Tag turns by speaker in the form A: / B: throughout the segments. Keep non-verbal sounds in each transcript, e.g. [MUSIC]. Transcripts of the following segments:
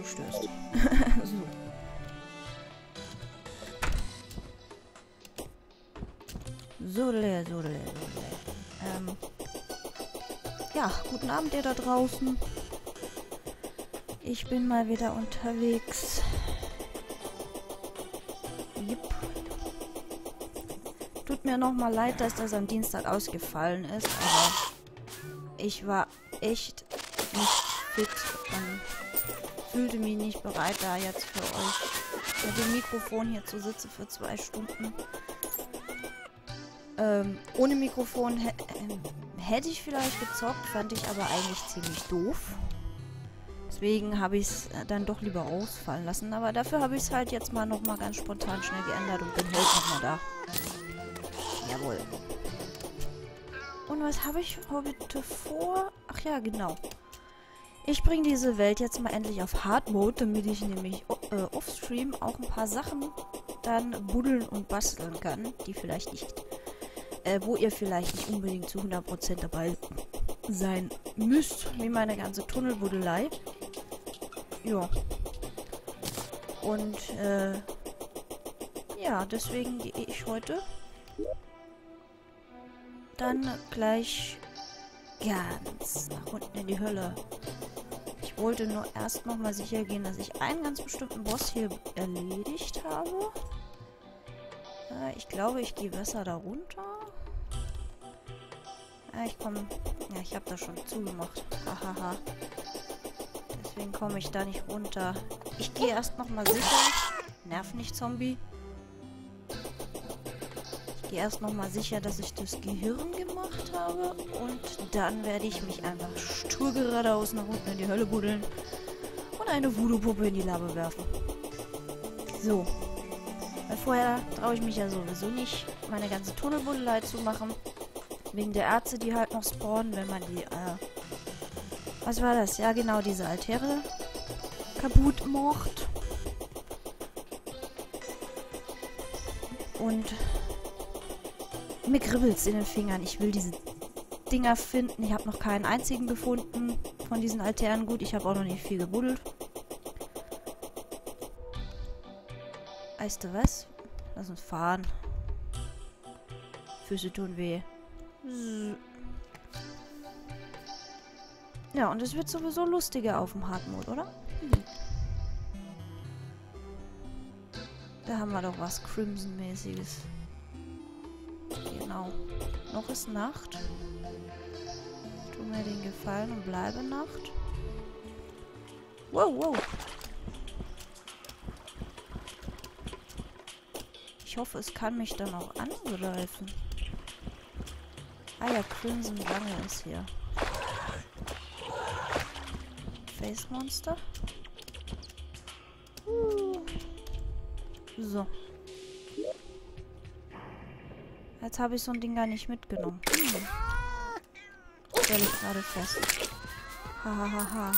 A: du störst. [LAUGHS] so. Sodele, sodele, sodele. Ähm. Ja, guten Abend ihr da draußen. Ich bin mal wieder unterwegs. Jupp. Tut mir nochmal leid, dass das am Dienstag ausgefallen ist, aber ich war echt bereit, da jetzt für euch mit dem Mikrofon hier zu sitzen für zwei Stunden. Ähm, ohne Mikrofon äh, hätte ich vielleicht gezockt, fand ich aber eigentlich ziemlich doof. Deswegen habe ich es äh, dann doch lieber ausfallen lassen. Aber dafür habe ich es halt jetzt mal nochmal ganz spontan schnell geändert und bin heute nochmal da. Jawohl. Und was habe ich heute vor? Ach ja, genau. Ich bringe diese Welt jetzt mal endlich auf Hard Mode, damit ich nämlich äh, offstream auch ein paar Sachen dann buddeln und basteln kann, die vielleicht nicht, äh, wo ihr vielleicht nicht unbedingt zu 100% dabei sein müsst, wie meine ganze Tunnelbuddelei. Ja. Und, äh, ja, deswegen gehe ich heute dann gleich ganz nach unten in die Hölle. Wollte nur erst nochmal sicher gehen, dass ich einen ganz bestimmten Boss hier erledigt habe. Äh, ich glaube, ich gehe besser da runter. Äh, ich komme... Ja, ich habe das schon zugemacht. Hahaha. Deswegen komme ich da nicht runter. Ich gehe erst nochmal sicher. Nerv nicht, Zombie gehe erst nochmal sicher, dass ich das Gehirn gemacht habe. Und dann werde ich mich einfach stur geradeaus nach unten in die Hölle buddeln. Und eine Voodoo-Puppe in die Lava werfen. So. Weil vorher traue ich mich ja sowieso nicht, meine ganze Tunnelbuddelei zu machen. Wegen der Ärzte, die halt noch spawnen, wenn man die, äh... Was war das? Ja, genau, diese Altäre kaputt macht. Und mir kribbelt's in den Fingern. Ich will diese Dinger finden. Ich habe noch keinen einzigen gefunden von diesen Altären. Gut, ich habe auch noch nicht viel gebuddelt. Weißt du was? Lass uns fahren. Füße tun weh. Ja, und es wird sowieso lustiger auf dem Hardmode, oder? Hm. Da haben wir doch was Crimson-mäßiges. Noch ist Nacht. Tu mir den Gefallen und bleibe Nacht. Wow, wow. Ich hoffe, es kann mich dann auch angreifen. Ah ja, Crimson Jungle ist hier. Face Monster. Uh. So. Habe ich so ein Ding gar nicht mitgenommen. Hm. Stelle ich gerade fest. Hahaha. Ha, ha, ha.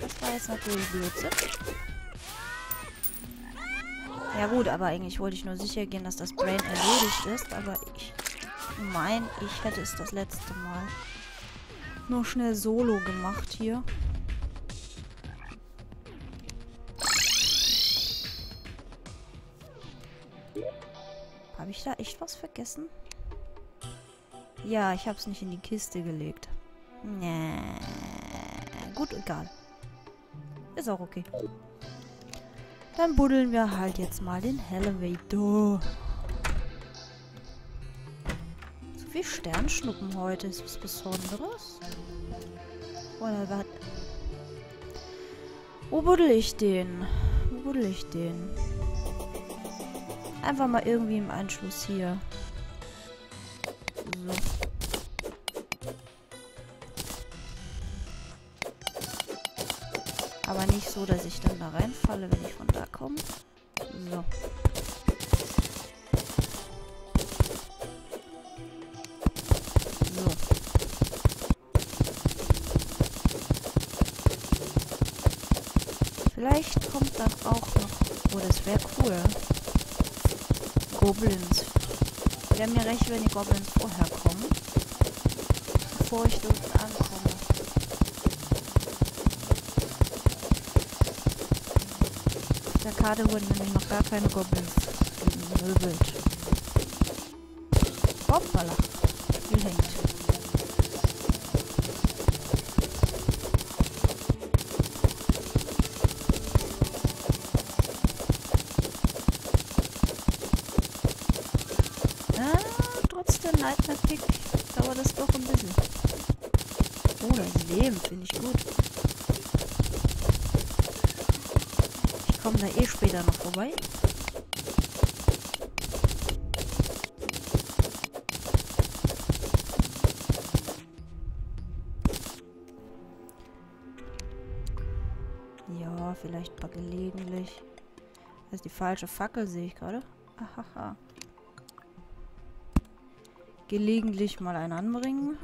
A: Das war jetzt natürlich Blödsinn. Ja gut, aber eigentlich wollte ich nur sicher gehen, dass das Brain erledigt ist. Aber ich meine, ich hätte es das letzte Mal nur schnell solo gemacht hier. Da echt was vergessen? Ja, ich habe es nicht in die Kiste gelegt. Nee. Gut, egal. Ist auch okay. Dann buddeln wir halt jetzt mal den Elevator. So viel Sternschnuppen heute. Ist was Besonderes? Oder was? Wo buddel ich den? Wo buddel ich den? Einfach mal irgendwie im Anschluss hier. So. Aber nicht so, dass ich dann da reinfalle, wenn ich von da komme. So. So. Vielleicht kommt dann auch noch... Oh, das wäre cool. Goblins. Wir haben ja recht die Goblins vorher kommen. Bevor ich dort ankomme. Auf der Karte wurden nämlich noch gar keine Goblins gemöbelt. Hoppala. Gelenkt. Ich komme da eh später noch vorbei. Ja, vielleicht mal gelegentlich. Das ist die falsche Fackel, sehe ich gerade. Ahaha. Gelegentlich mal einen anbringen.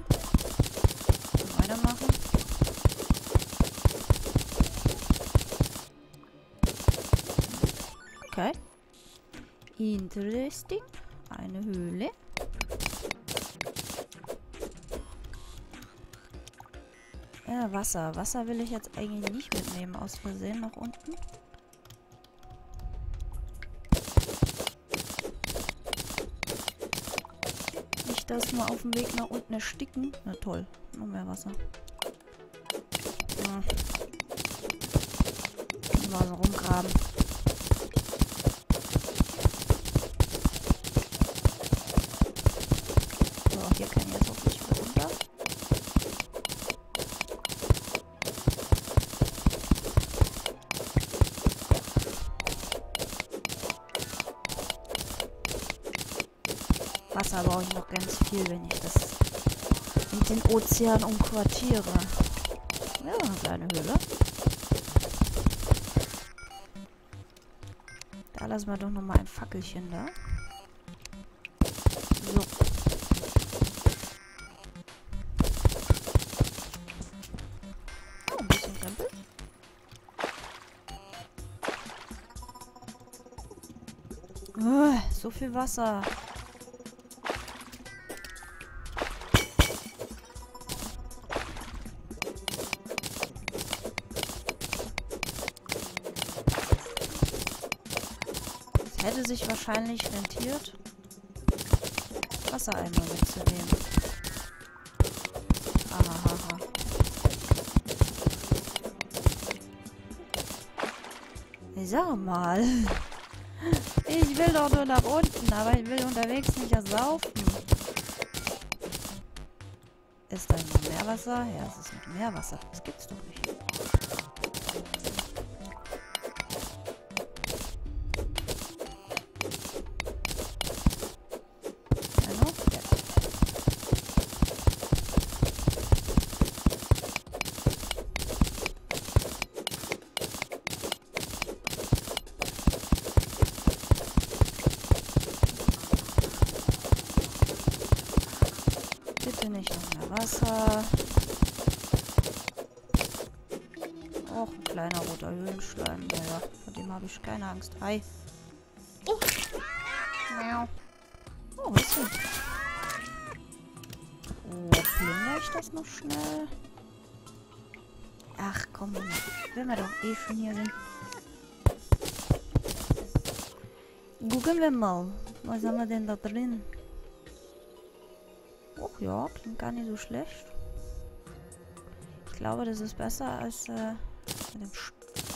A: Weitermachen. Interesting. Eine Höhle. Ja, Wasser. Wasser will ich jetzt eigentlich nicht mitnehmen, aus Versehen nach unten. Nicht, dass wir auf dem Weg nach unten ersticken. Na toll, noch mehr Wasser. Ja. Mal so rumgraben. So, hier kann ich jetzt auch nicht mehr runter. Wasser brauche ich noch ganz viel, wenn ich das in den Ozean umquartiere. Ja, eine kleine Höhle. Da lassen wir doch noch mal ein Fackelchen da. So. Oh, ein bisschen Krempel. Uh, so viel Wasser. Hätte sich wahrscheinlich rentiert, Wassereimer mitzunehmen. Ahaha. Ich sag mal. [LAUGHS] Ich will doch nur nach unten, aber ich will unterwegs nicht ersaufen. Ist da Meerwasser? Ja, es ist noch Meerwasser. Das gibt's doch nicht. Wenn wir doch eh schon hier sind. Gucken wir mal. Was haben wir denn da drin? Och ja, klingt gar nicht so schlecht. Ich glaube, das ist besser, als äh, mit dem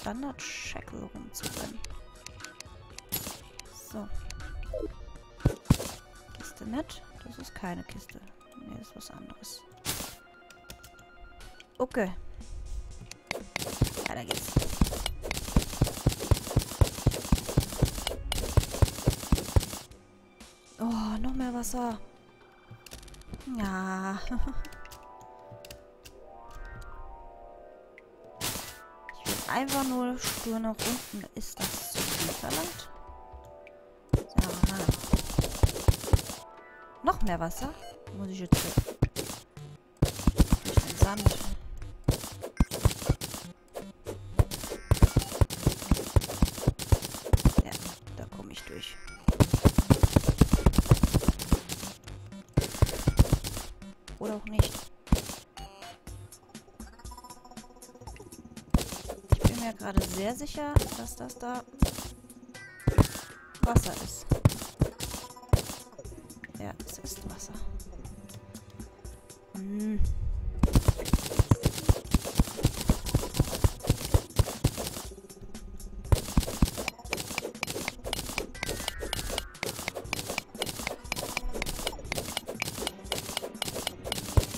A: Standard-Shackle rumzurennen. So. Kiste mit. Das ist keine Kiste. Nee, das ist was anderes. Okay. Weiter geht's. Oh, noch mehr Wasser. Ja. Ich will einfach nur stur nach unten. Ist das zu viel verlangt? Noch mehr Wasser? Muss ich jetzt durch den Sand. Sehr sicher, dass das da Wasser ist. Ja, es ist Wasser. Hm.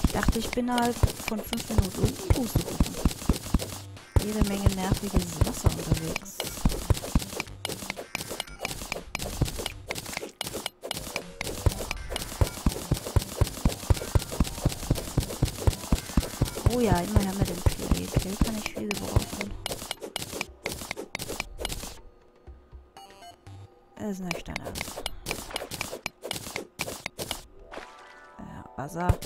A: Ich dachte, ich bin innerhalb von fünf Minuten unten Pustekuchen. Jede Menge nerviges Wasser unterwegs. Oh ja, immer her mit dem Clay. Clay kann ich viel gebrauchen. Das ist dein Ernst. Ja, Wasser. [LAUGHS]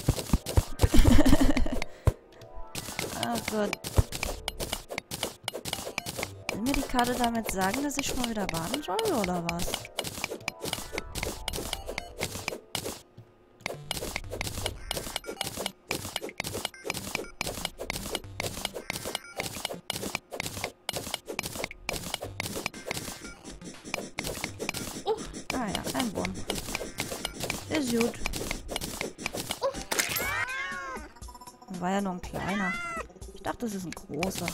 A: Ach Gott. Karte damit sagen, dass ich schon mal wieder baden soll, oder was? Ah ja, ein Wurm. Ist gut. War ja nur ein kleiner. Ich dachte, das ist ein großer.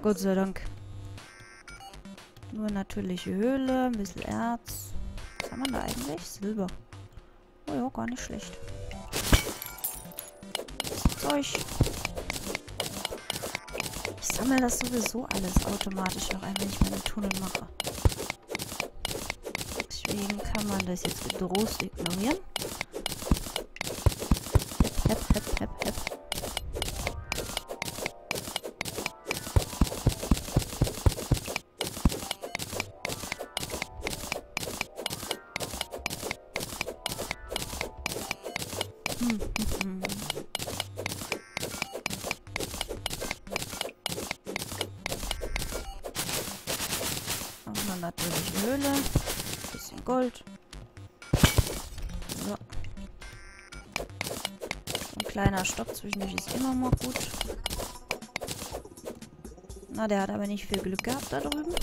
A: Gott sei Dank. Nur natürliche Höhle, ein bisschen Erz. Was haben wir da eigentlich? Silber. Oh ja, gar nicht schlecht. Zeug. Ich sammle das sowieso alles automatisch noch ein, wenn ich meine Tunnel mache. Deswegen kann man das jetzt getrost ignorieren. Stock zwischendurch ist immer mal gut. Na, der hat aber nicht viel Glück gehabt da drüben.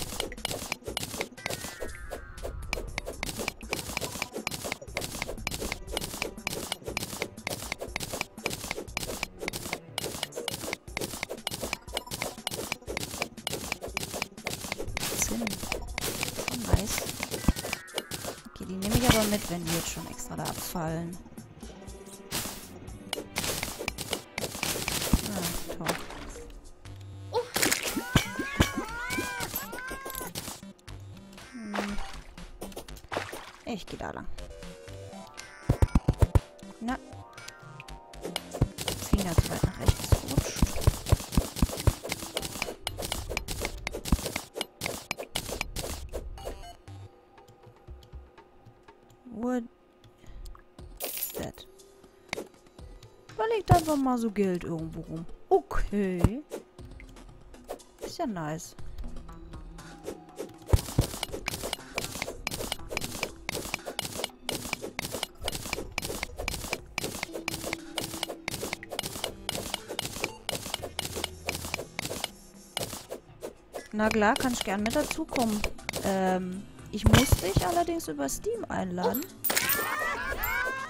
A: Zinn. Nice. Okay, die nehme ich aber mit, wenn die jetzt schon extra da abfallen. Ich gehe da lang. Na. Finger zu weit nach rechts gerutscht. What is that? Da liegt einfach mal so Geld irgendwo rum. Okay. Ist ja nice. Na klar, kann ich gern mit dazukommen. Ähm, ich muss dich allerdings über Steam einladen.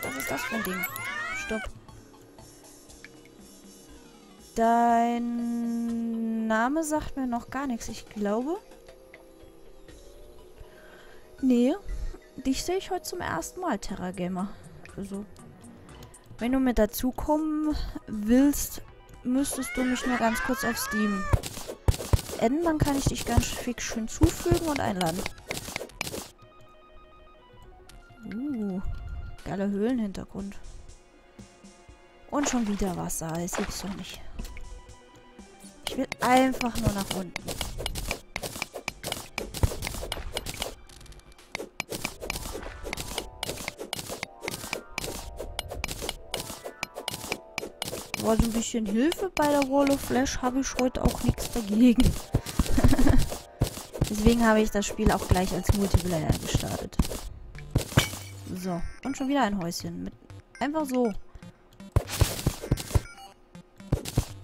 A: Was ist das für ein Ding? Stopp. Dein Name sagt mir noch gar nichts, ich glaube. Nee, dich sehe ich heute zum ersten Mal, Terra Gamer. Also, wenn du mit dazukommen willst, müsstest du mich nur ganz kurz auf Steam adden, dann kann ich dich ganz fix schön zufügen und einladen. Uh, geiler Höhlenhintergrund. Und schon wieder Wasser, das gibt's doch nicht. Ich will einfach nur nach unten. Also ein bisschen Hilfe bei der Wall of Flash habe ich heute auch nichts dagegen. [LAUGHS] Deswegen habe ich das Spiel auch gleich als Multiplayer gestartet. So, und schon wieder ein Häuschen. Mit einfach so.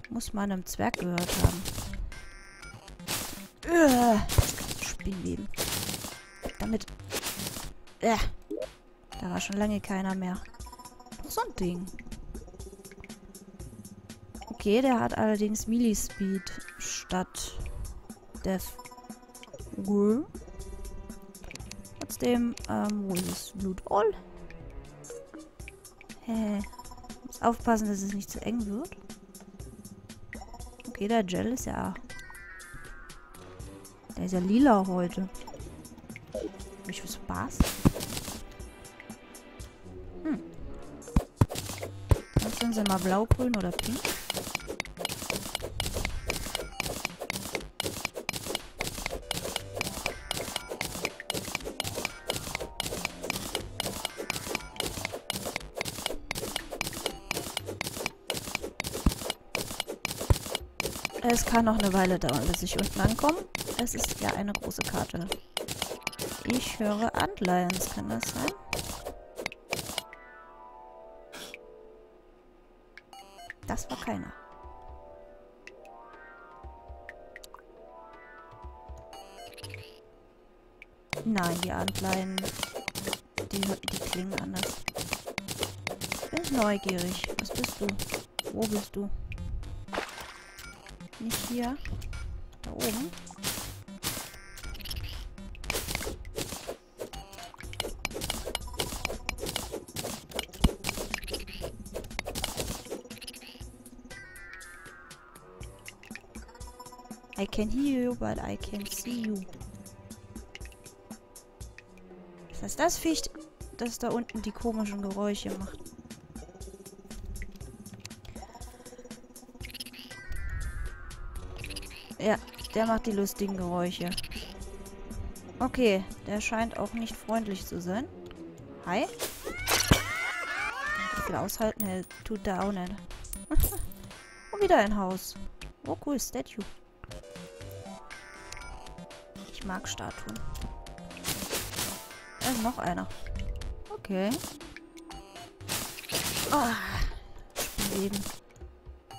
A: Muss man einem Zwerg gehört haben. Äh, Spinnweben. Damit. Äh, da war schon lange keiner mehr. So ein Ding. Okay, der hat allerdings Melee Speed statt Death. Cool. Trotzdem, ähm, wo ist das Blut all? Hä? Muss aufpassen, dass es nicht zu eng wird. Okay, der Gel ist ja... Der ist ja lila heute. Hab ich für Spaß? Hm. Was sind sie mal blau, grün oder pink? Es kann noch eine Weile dauern, bis ich unten ankomme. Es ist ja eine große Karte. Ich höre Antlions, kann das sein? Das war keiner. Nein, die Antleien, die, die klingen anders. Ich bin neugierig. Was bist du? Wo bist du? Nicht hier. Da oben. I can hear you, but I can't see you. Was heißt das Ficht, das da unten die komischen Geräusche macht? Ja, der macht die lustigen Geräusche. Okay, der scheint auch nicht freundlich zu sein. Hi. Wie viel aushalten hält, tut der auch nicht. [LAUGHS] Und wieder ein Haus. Oh cool, Statue. Ich mag Statuen. Da ist noch einer. Okay. Oh, Leben.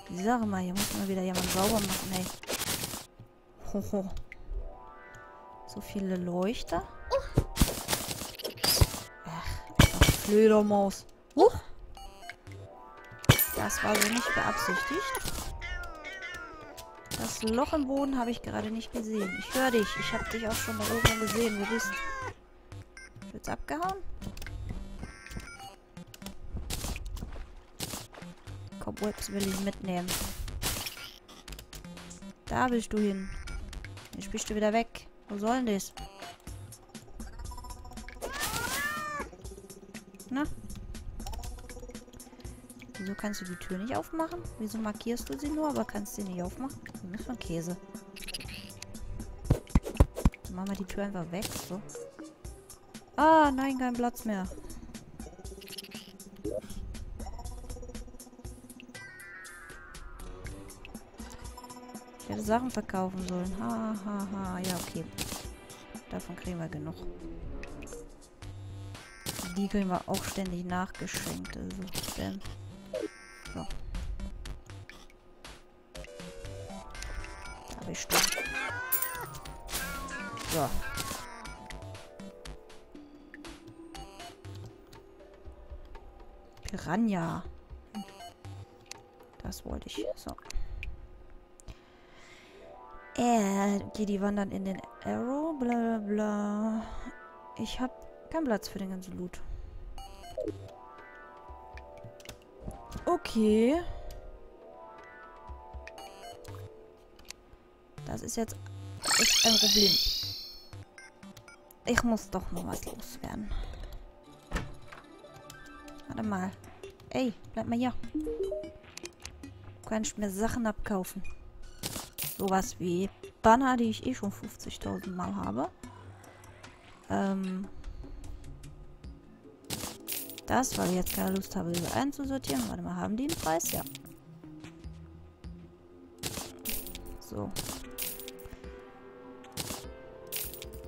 A: Ich sage mal, hier muss mal wieder jemand sauber machen, ey. Hoho. So viele Leuchter. Ach, Fledermaus. Huch. Das war so nicht beabsichtigt. Das Loch im Boden habe ich gerade nicht gesehen. Ich höre dich. Ich habe dich auch schon da oben gesehen. Wo bist du? Wird's abgehauen? Cobwebs will ich mitnehmen. Da willst du hin. Jetzt bist du wieder weg. Wo soll denn das? Na? Wieso kannst du die Tür nicht aufmachen? Wieso markierst du sie nur, aber kannst sie nicht aufmachen? Du bist von Käse. Dann machen wir die Tür einfach weg. So. Ah, nein, kein Platz mehr. Sachen verkaufen sollen. Ha, ha, ha. Ja, okay. Davon kriegen wir genug. Die kriegen wir auch ständig nachgeschenkt. Also, denn so. Da Stuhl. So. Piranha. Das wollte ich. So. Äh, okay, die wandern in den Arrow, bla bla bla. Ich habe keinen Platz für den ganzen Loot. Okay. Das ist jetzt echt ein Problem. Ich muss doch noch was loswerden. Warte mal. Ey, bleib mal hier. Du kannst mir Sachen abkaufen. Sowas wie Banner, die ich eh schon 50.000 Mal habe. Ähm, das, weil ich jetzt keine Lust habe, diese einzusortieren. Warte mal, haben die einen Preis? Ja. So.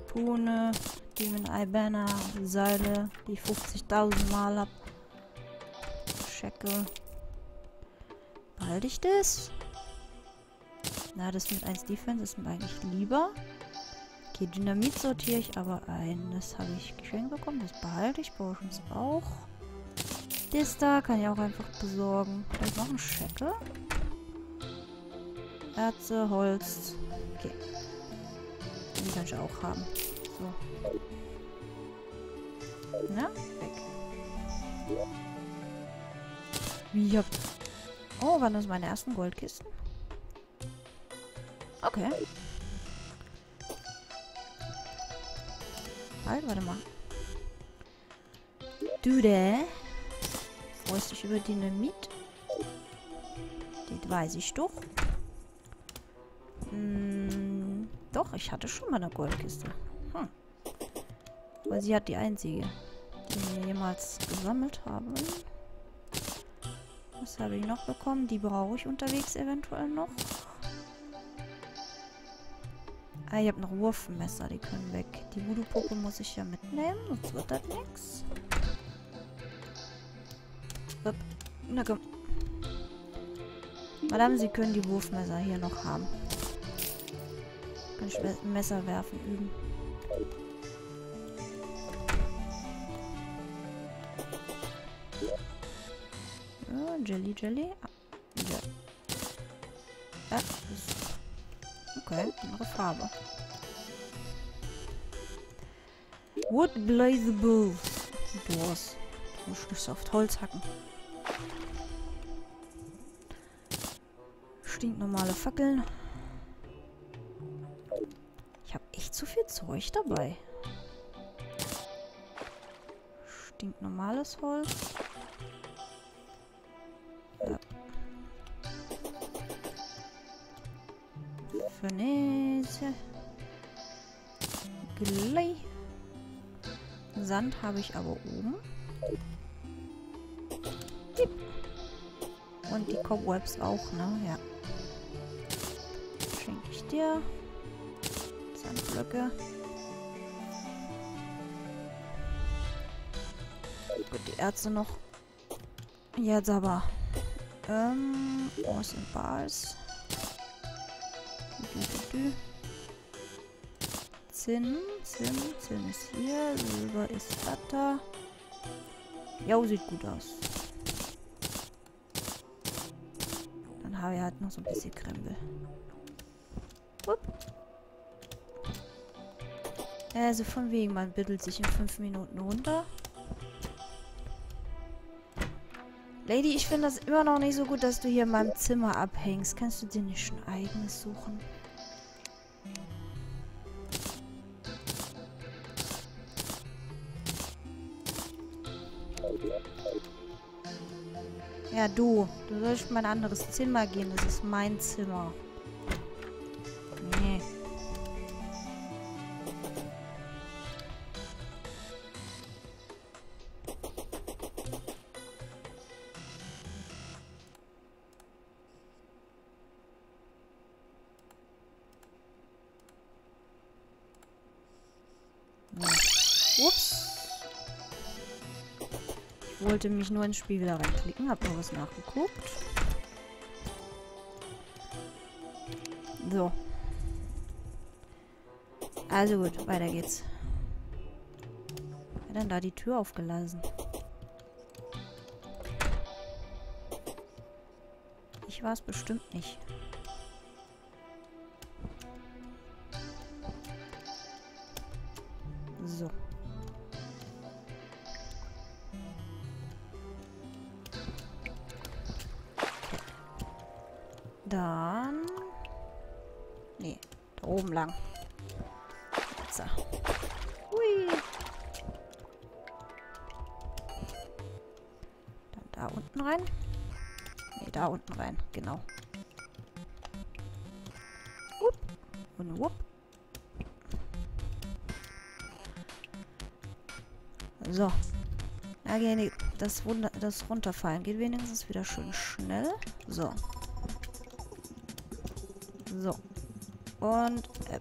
A: Pune, Demon Eye Banner, Seile, die ich 50.000 Mal hab. Schecke. Behalte ich das? Na, das mit 1 Defense ist mir eigentlich lieber. Okay, Dynamit sortiere ich aber ein. Das habe ich geschenkt bekommen. Das behalte ich. Potions auch. Das da kann ich auch einfach besorgen. Vielleicht noch ein Schecke. Erze, Holz. Okay. Die kann ich auch haben. So. Na, weg. Wie hab... Oh, waren das meine ersten Goldkisten? Okay. Halt, warte mal. Du der? Freust dich über Dynamit? Das weiß ich doch. Hm, doch, ich hatte schon mal eine Goldkiste. Hm. Weil sie hat die einzige, die wir jemals gesammelt haben. Was habe ich noch bekommen? Die brauche ich unterwegs eventuell noch. Ah, ich habe noch Wurfmesser, die können weg. Die Voodoo-Puppe muss ich ja mitnehmen, sonst wird das nichts. Na komm. Madame, Sie können die Wurfmesser hier noch haben. Kann ich Messer werfen üben. Ja, Jelly, Jelly. Ah, ja. ja Okay, andere Farbe. Wood Blazables. Doors. Du musst nicht so oft Holz hacken. Stinknormale Fackeln. Ich habe echt zu viel Zeug dabei. Stinknormales Holz. Furnace. Glei. Sand habe ich aber oben. Und die Cobwebs auch, ne? Ja. Schenke ich dir. Sandblöcke. Gut, die Ärzte noch. Jetzt aber. Ähm, wo sind Bars? Zinn, Zinn, Zinn ist hier, Silber ist da. Ja, sieht gut aus. Dann habe ich halt noch so ein bisschen Krempel. Also von wegen, man bittelt sich in fünf Minuten runter. Lady, ich finde das immer noch nicht so gut, dass du hier in meinem Zimmer abhängst. Kannst du dir nicht ein eigenes suchen? Ja, du. Du sollst mal ein anderes Zimmer gehen. Das ist mein Zimmer. Wollte mich nur ins Spiel wieder reinklicken. Hab noch was nachgeguckt. So. Also gut, weiter geht's. Wer denn da die Tür aufgelassen? Ich war es bestimmt nicht. So. Okay, das, das Runterfallen geht wenigstens wieder schön schnell. So. So. Und. Äh,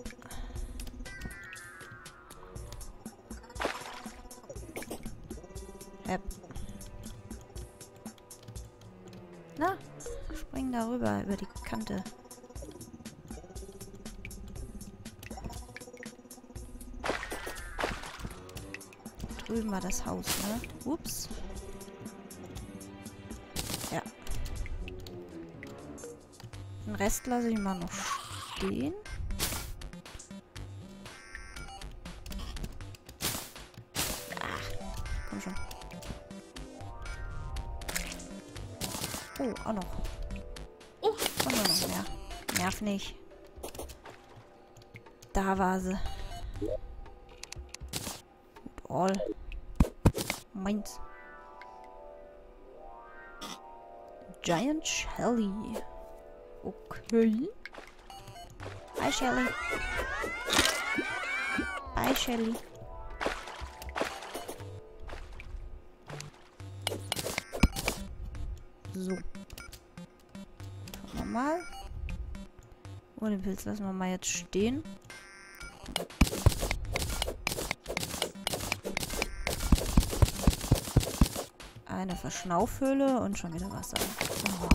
A: Hep. Na, spring da rüber über die Kante. War das Haus, ne? Ups. Ja. Den Rest lasse ich mal noch stehen. Oh, auch noch. Oh, nur noch mehr. Nerv nicht. Da war sie. Meins. Giant Shelly. Okay. Hi, Shelly. Bye, Shelly. So. Schauen wir mal. Oh, den Pilz lassen wir mal jetzt stehen. Eine Verschnaufhöhle und schon wieder Wasser. Oh.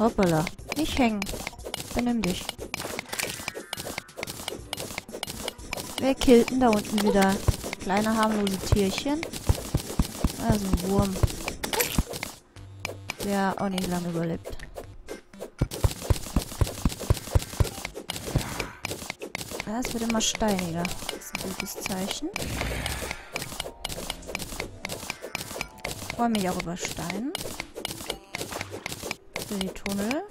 A: Hoppala. Nicht hängen. Benimm dich. Wer killt denn da unten wieder? Kleine harmlose Tierchen. Also ein Wurm. Der auch nicht lange überlebt. Ja, es wird immer steiniger. Das ist ein gutes Zeichen. Ich freue mich auch über Stein in die Tunnel.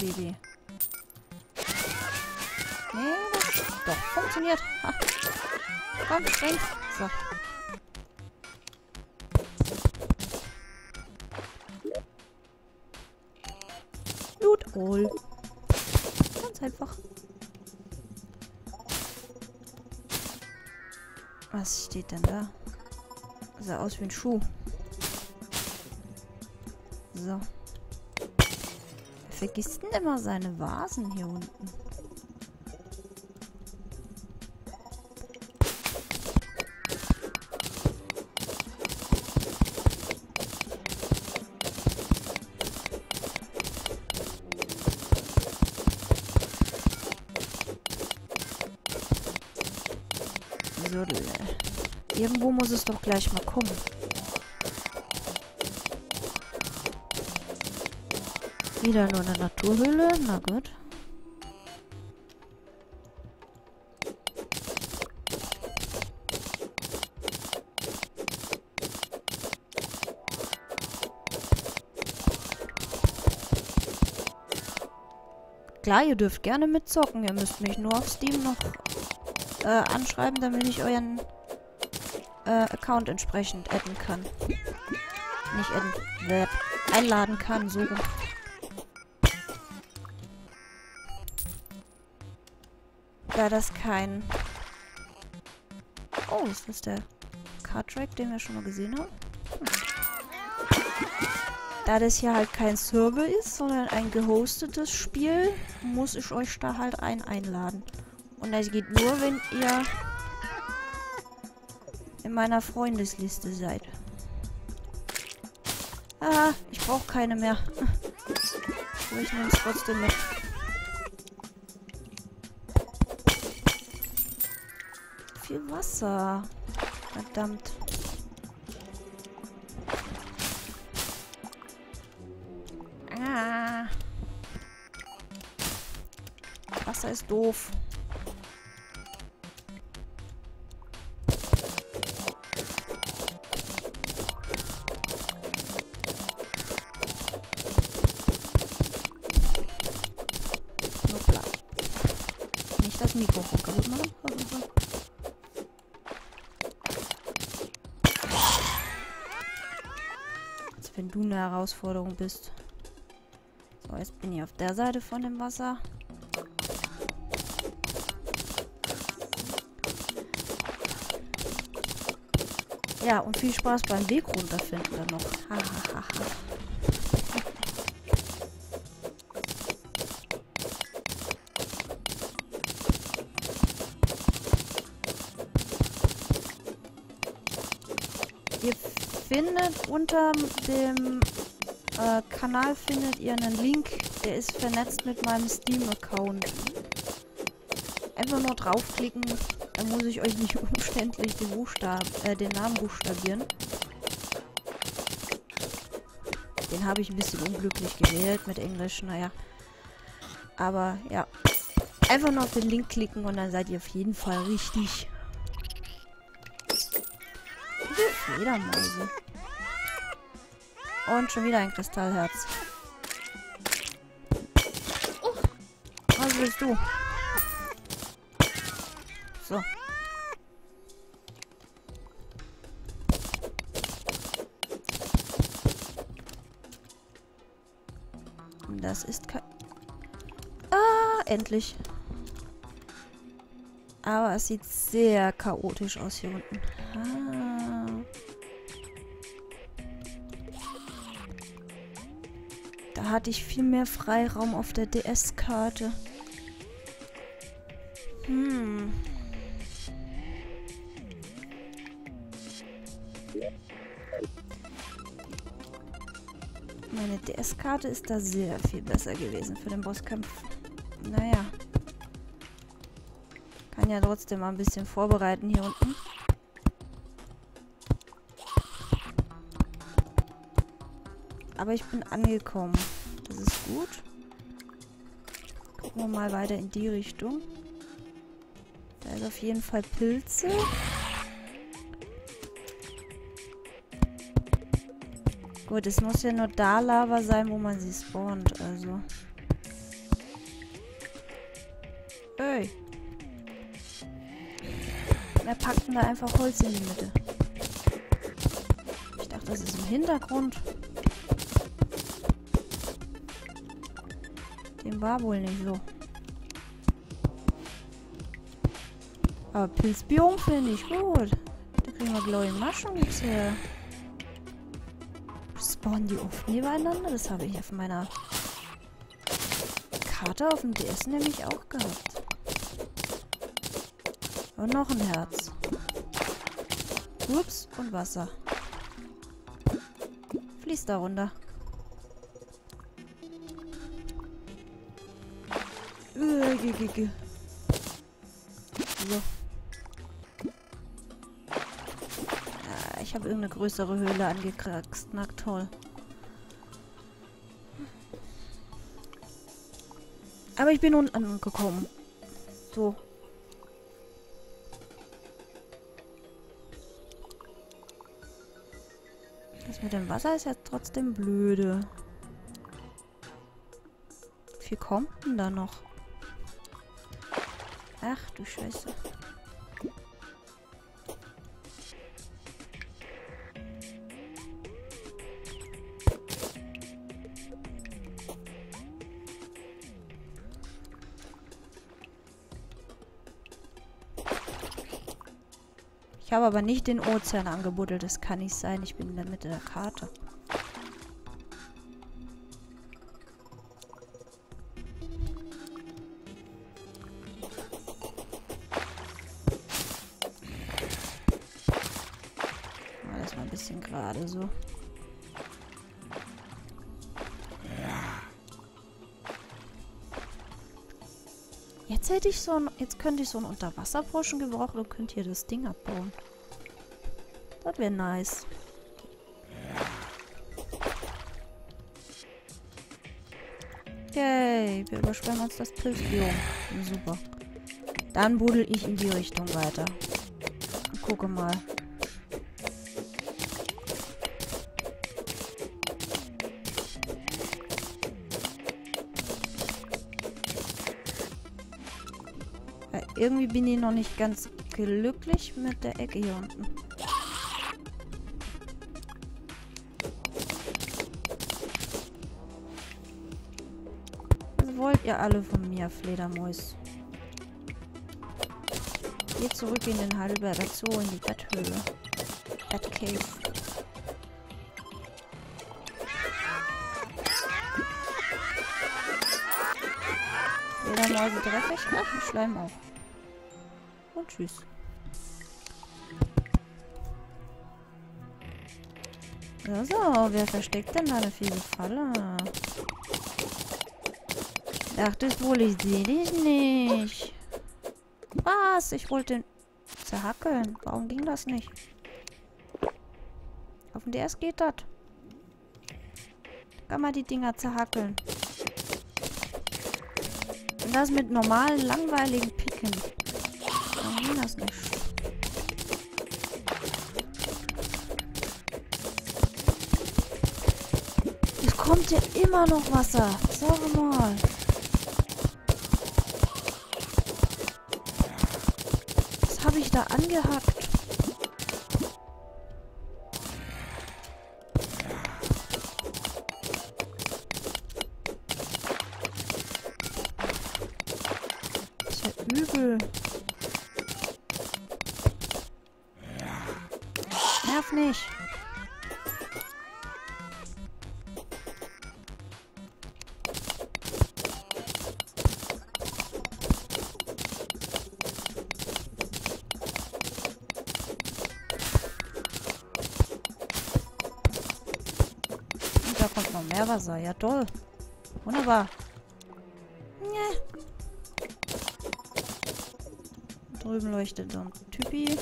A: Schleimbaby. Nee, doch, funktioniert. Ha. Komm, spring. So. Loot all. Ganz einfach. Was steht denn da? Sah aus wie ein Schuh. Vergisst denn immer seine Vasen hier unten? Irgendwo muss es doch gleich mal kommen. Wieder nur eine Naturhöhle? Na gut. Klar, ihr dürft gerne mitzocken. Ihr müsst mich nur auf Steam noch äh, anschreiben, damit ich euren äh, Account entsprechend adden kann. Nicht adden, äh, einladen kann, so. Da das kein... Oh, ist das der Card-Track, den wir schon mal gesehen haben? Hm. Da das hier halt kein Server ist, sondern ein gehostetes Spiel, muss ich euch da halt ein einladen. Und das geht nur, wenn ihr in meiner Freundesliste seid. Ah, ich brauche keine mehr. Aber ich nehme es trotzdem mit. Wasser. Verdammt. Ah. Wasser ist doof. Herausforderung bist. So, jetzt bin ich auf der Seite von dem Wasser. Ja, und viel Spaß beim Weg runterfinden dann noch. Ha, unter dem äh, Kanal findet ihr einen Link, der ist vernetzt mit meinem Steam-Account. Einfach nur draufklicken, dann muss ich euch nicht [LAUGHS] umständlich den, Buchstaben, äh, den Namen buchstabieren. Den habe ich ein bisschen unglücklich gewählt mit Englisch, naja. Aber ja. Einfach nur auf den Link klicken und dann seid ihr auf jeden Fall richtig. Fledermäuse. Und schon wieder ein Kristallherz. Was willst du? So. Das ist kein... Ah, endlich. Aber es sieht sehr chaotisch aus hier unten. Ah. Hatte ich viel mehr Freiraum auf der DS-Karte. Hm. Meine DS-Karte ist da sehr viel besser gewesen für den Bosskampf. Naja. Kann ja trotzdem mal ein bisschen vorbereiten hier unten. Aber ich bin angekommen. Gucken wir mal weiter in die Richtung. Da ist auf jeden Fall Pilze. Gut, es muss ja nur da Lava sein, wo man sie spawnt, also. Ey. Wer packt denn da einfach Holz in die Mitte? Ich dachte, das ist im Hintergrund. War wohl nicht so. Aber Pilzbiom finde ich gut. Da kriegen wir Glowing Mushrooms her spawnen die oft nebeneinander? Das habe ich auf meiner Karte auf dem DS nämlich auch gehabt. Und noch ein Herz. Ups, und Wasser. Fließt da runter. Äh, so. Ich habe irgendeine größere Höhle angekraxt. Na toll. Aber ich bin unten angekommen. So. Das mit dem Wasser ist jetzt trotzdem blöde. Wie kommt denn da noch? Ach du Scheiße. Ich habe aber nicht den Ozean angebuddelt. Das kann nicht sein. Ich bin in der Mitte der Karte. Hätte ich so ein, jetzt könnte ich so einen Unterwasserforschen gebrauchen und könnte hier das Ding abbauen. Das wäre nice. Yay, wir überschwemmen uns das Pilzbiom. Super. Dann buddel ich in die Richtung weiter. Gucke mal. Irgendwie bin ich noch nicht ganz glücklich mit der Ecke hier unten. Was wollt ihr alle von mir, Fledermäus? Geht zurück in den Heidelberger Zoo, in die Betthöhle. Batcave. Fledermäuse treffe ich. Ach, Schleim auch. Tschüss. Ja, so, wer versteckt denn da eine fiese Falle? Dachtest wohl, ich sehe dich nicht. Was? Ich wollte ihn zerhackeln. Warum ging das nicht? Auf dem DS geht das. Kann man die Dinger zerhackeln. Und das mit normalen, langweiligen Picken. Ging das nicht? Es kommt ja immer noch Wasser. Sag mal. Was habe ich da angehackt? Wasser. Ja, toll. Wunderbar. Nee. Drüben leuchtet so ein Typi.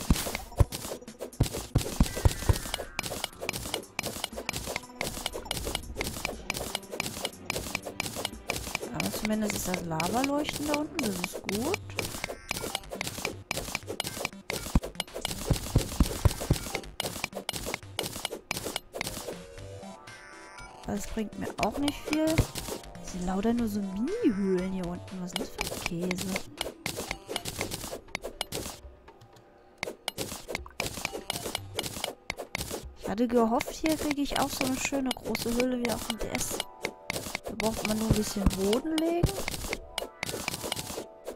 A: Aber zumindest ist das Lava-Leuchten da unten. Das ist gut. Bringt mir auch nicht viel. Das sind lauter nur so Mini-Höhlen hier unten. Was ist das für ein Käse? Ich hatte gehofft, hier kriege ich auch so eine schöne große Höhle wie auf dem DS. Da braucht man nur ein bisschen Boden legen.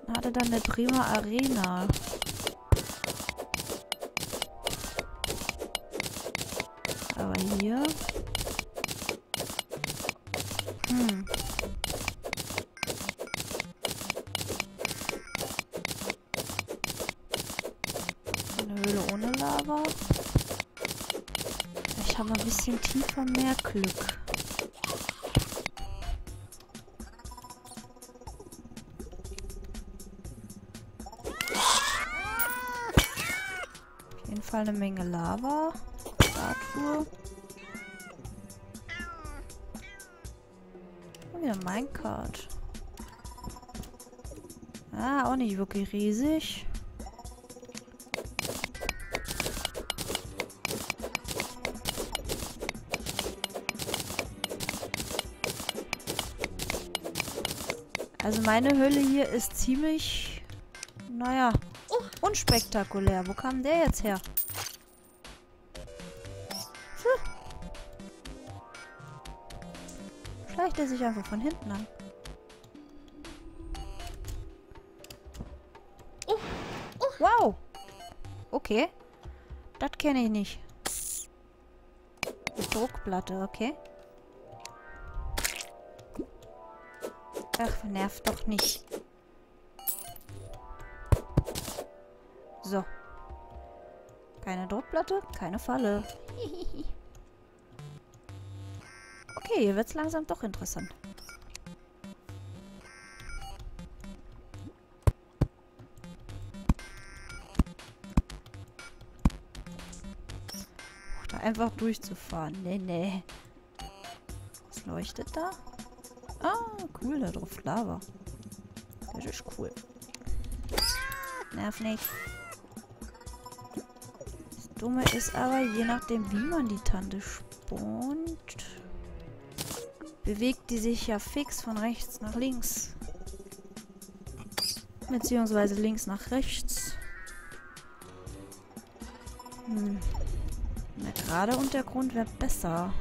A: Und hatte dann eine prima Arena. Glück. Auf jeden Fall eine Menge Lava. Statue. Und wieder Minecart. Ah, auch nicht wirklich riesig. Meine Höhle hier ist ziemlich, naja, unspektakulär. Wo kam der jetzt her? Hm. Schleicht er sich einfach von hinten an. Wow. Okay. Das kenne ich nicht. Druckplatte, okay. Ach, nervt doch nicht. So. Keine Druckplatte, keine Falle. [LAUGHS] okay, hier wird's langsam doch interessant. Da einfach durchzufahren. Nee, nee. Was leuchtet da? Ah, cool, da drauf Lava. Das ist cool. Nerv nicht. Das Dumme ist aber, je nachdem, wie man die Tante spawnt, bewegt die sich ja fix von rechts nach links. Beziehungsweise links nach rechts. Hm. Der gerade Untergrund wäre besser.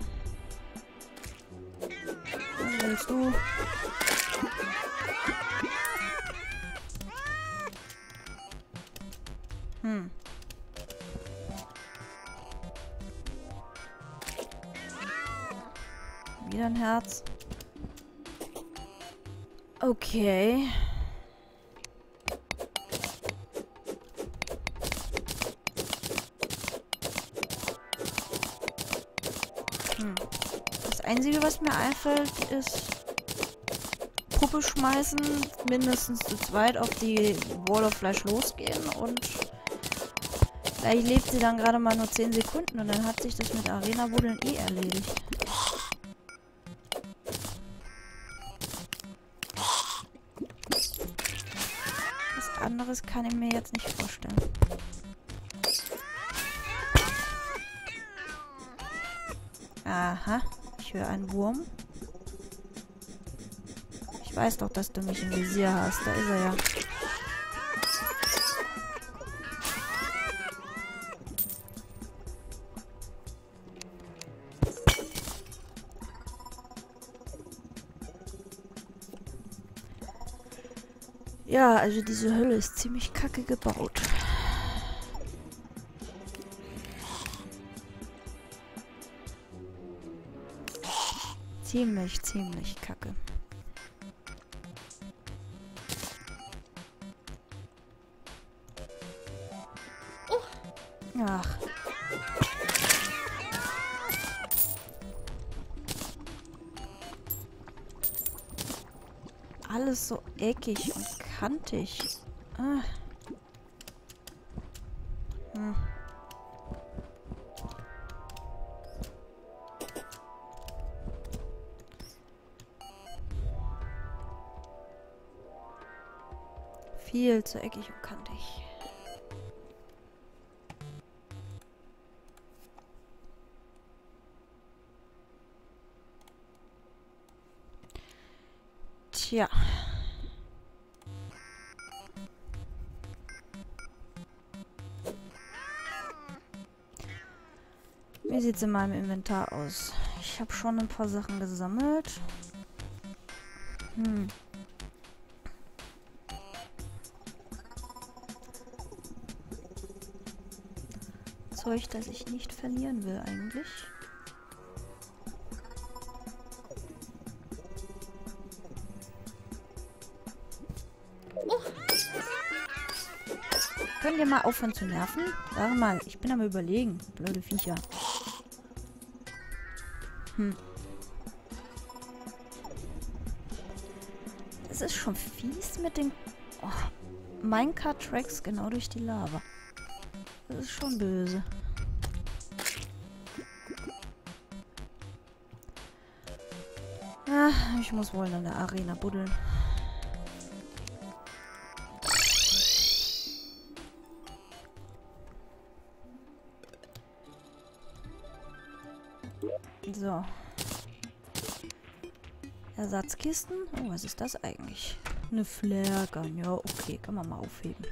A: Willst du? Hm. Wieder ein Herz. Okay. Was mir einfällt, ist Puppe schmeißen, mindestens zu zweit auf die Wall of Flash losgehen und vielleicht lebt sie dann gerade mal nur 10 Sekunden und dann hat sich das mit Arena-Buddeln eh erledigt. Was anderes kann ich mir jetzt nicht höre einen Wurm. Ich weiß doch, dass du mich im Visier hast. Da ist er ja. Ja, also diese Hölle ist ziemlich kacke gebaut. Ziemlich, ziemlich kacke. Ach. Alles so eckig und kantig. Ah. Viel zu eckig und kantig. Tja. Wie sieht es in meinem Inventar aus? Ich habe schon ein paar Sachen gesammelt. Hm. Zeug, das ich nicht verlieren will eigentlich. Könnt ihr mal aufhören zu nerven? Sag mal, ich bin am überlegen. Blöde Viecher. Hm. Das ist schon fies mit den oh, Minecart-Tracks genau durch die Lava. Das ist schon böse. Ich muss wohl in der Arena buddeln. So. Ersatzkisten? Oh, was ist das eigentlich? Eine Flaregun. Ja, okay, kann man mal aufheben.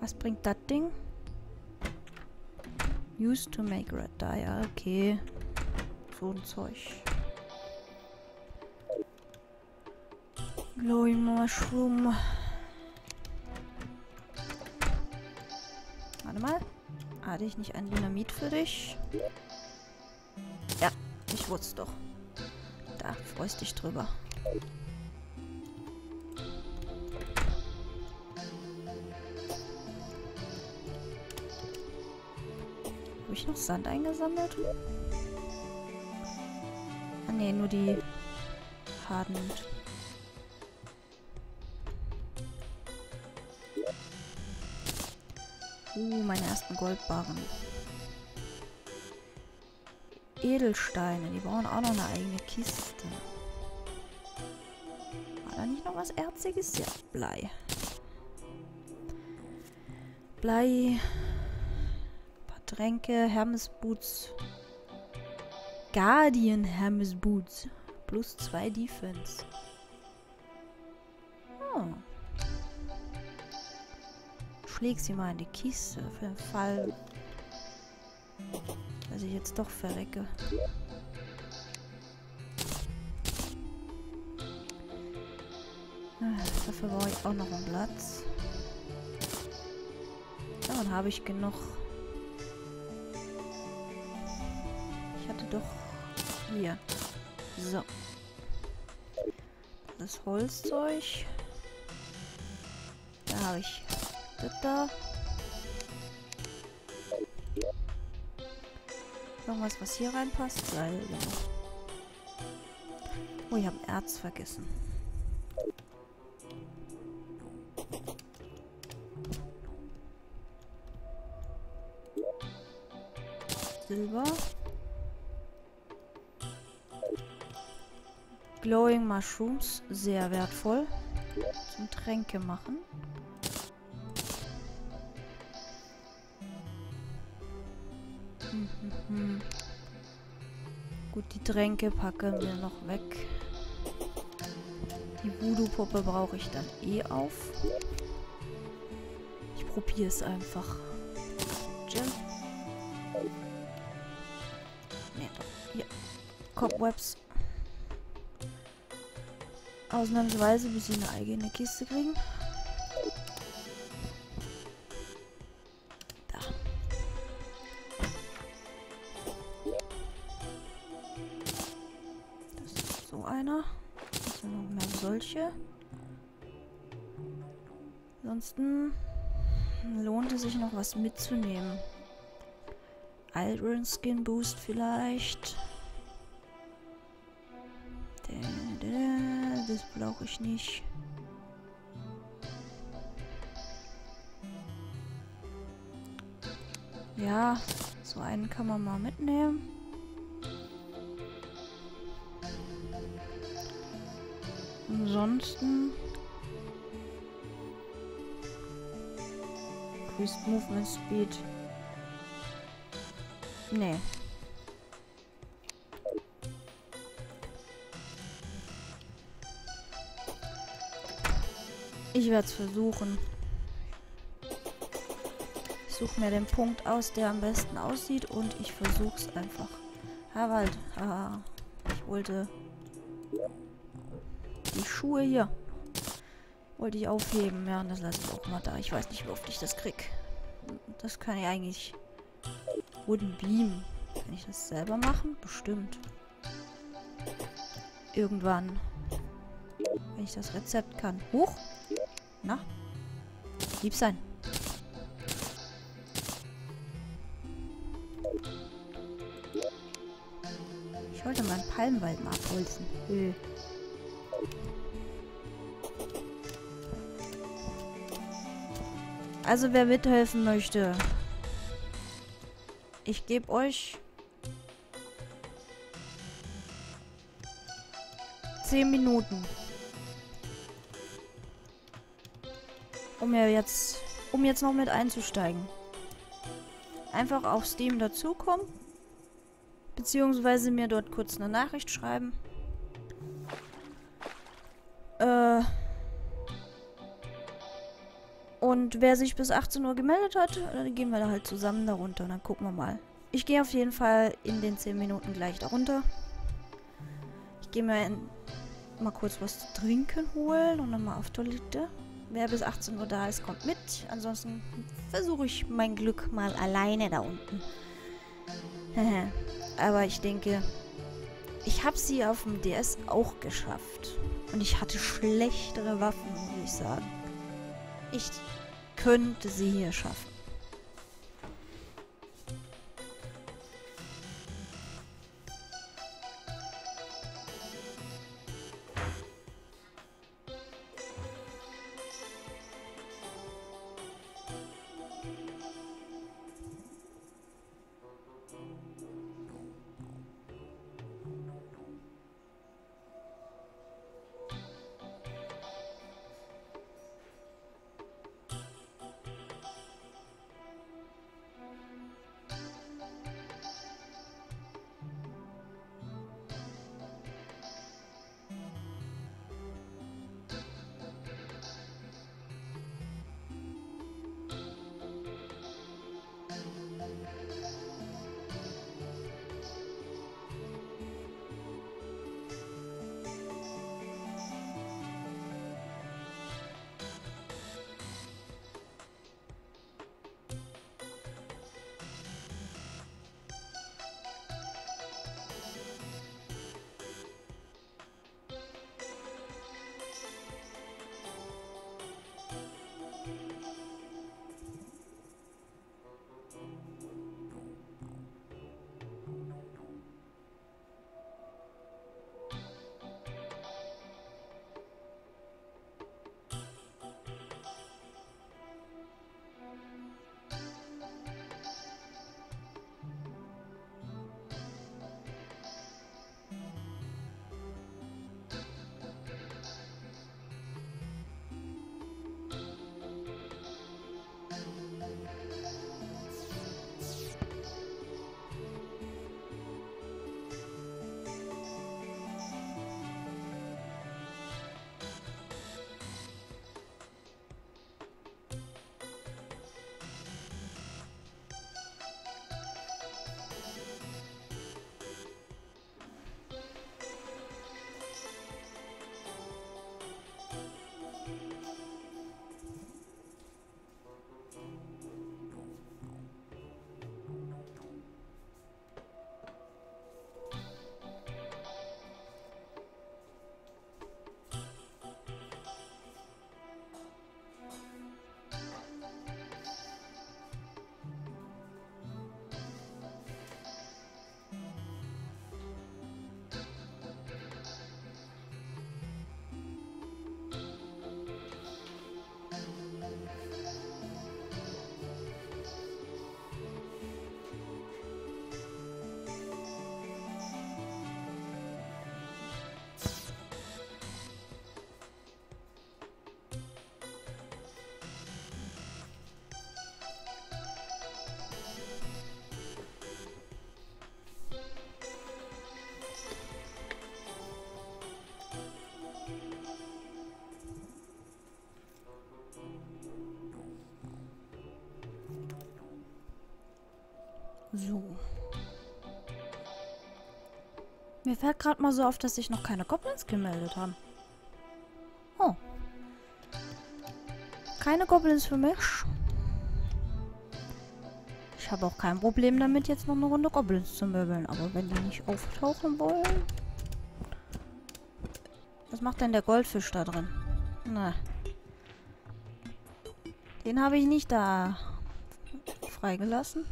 A: Was bringt das Ding? Used to make red dye. Okay. So ein Zeug. Glowing Mushroom. Warte mal. Hatte ich nicht ein Dynamit für dich? Ja, ich wusste doch. Da freust dich drüber. Ich noch Sand eingesammelt? Ah ne, nur die Hardened. Uh, meine ersten Goldbarren. Edelsteine, die brauchen auch noch eine eigene Kiste. War da nicht noch was Erziges? Ja, Blei. Blei. Tränke, Hermes Boots. Guardian Hermes Boots. Plus zwei Defense. Oh. Schläg sie mal in die Kiste für den Fall, dass ich jetzt doch verrecke. Ah, dafür brauche ich auch noch einen Platz. Davon habe ich genug. Doch hier. So. Das Holzzeug. Da habe ich da. Irgendwas, was hier reinpasst? Seil, Oh, ich habe Erz vergessen. Silber. Glowing Mushrooms, sehr wertvoll. Zum Tränke machen. Hm, hm, hm. Gut, die Tränke packen wir noch weg. Die Voodoo-Puppe brauche ich dann eh auf. Ich probiere es einfach. Gel. Nee, doch. Hier. Cobwebs. Ausnahmsweise, bis sie eine eigene Kiste kriegen. Da. Das ist so einer. Das sind noch mehr solche. Ansonsten lohnt es sich noch was mitzunehmen. Iron Skin Boost vielleicht. Das brauche ich nicht. Ja, so einen kann man mal mitnehmen. Ansonsten Increased Movement Speed. Nee. Ich werde es versuchen. Ich suche mir den Punkt aus, der am besten aussieht und ich versuche es einfach. Harald, ah, ich wollte die Schuhe hier wollte ich aufheben. Ja, und das lasse ich auch mal da. Ich weiß nicht, wie oft ich das krieg. Das kann ich eigentlich Wooden Beam. Kann ich das selber machen? Bestimmt. Irgendwann. Wenn ich das Rezept kann. Huch! Na? Lieb sein. Ich wollte meinen Palmwald mal abholzen. Öh. Also wer mithelfen möchte, ich gebe euch 10 Minuten. Um mir jetzt, um jetzt noch mit einzusteigen. Einfach auf Steam dazukommen. Beziehungsweise mir dort kurz eine Nachricht schreiben. Äh. Und wer sich bis 18 Uhr gemeldet hat, dann gehen wir da halt zusammen darunter und dann gucken wir mal. Ich gehe auf jeden Fall in den 10 Minuten gleich darunter. Ich gehe mir mal kurz was zu trinken holen und dann mal auf Toilette. Wer bis 18 Uhr da ist, kommt mit. Ansonsten versuche ich mein Glück mal alleine da unten. [LAUGHS] Aber ich denke, ich habe sie auf dem DS auch geschafft. Und ich hatte schlechtere Waffen, muss ich sagen. Ich könnte sie hier schaffen. So. Mir fällt gerade mal so auf, dass sich noch keine Goblins gemeldet haben. Oh. Keine Goblins für mich. Ich habe auch kein Problem damit, jetzt noch eine Runde Goblins zu möbeln. Aber wenn die nicht auftauchen wollen... Was macht denn der Goldfisch da drin? Na. Den habe ich nicht da freigelassen.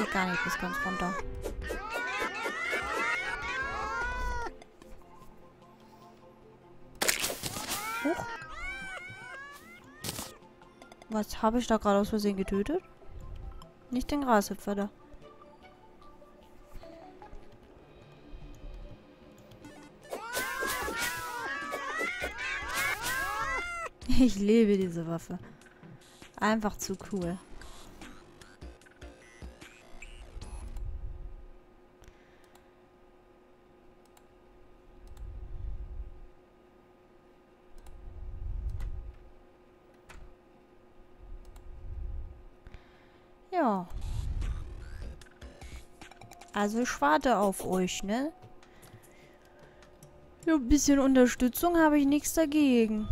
A: Geht gar nicht bis ganz runter. Huch. Was habe ich da gerade aus Versehen getötet? Nicht den Grashüpfer da. Ich liebe diese Waffe. Einfach zu cool. Also ich warte auf euch, ne? Ja, ein bisschen Unterstützung habe ich nichts dagegen.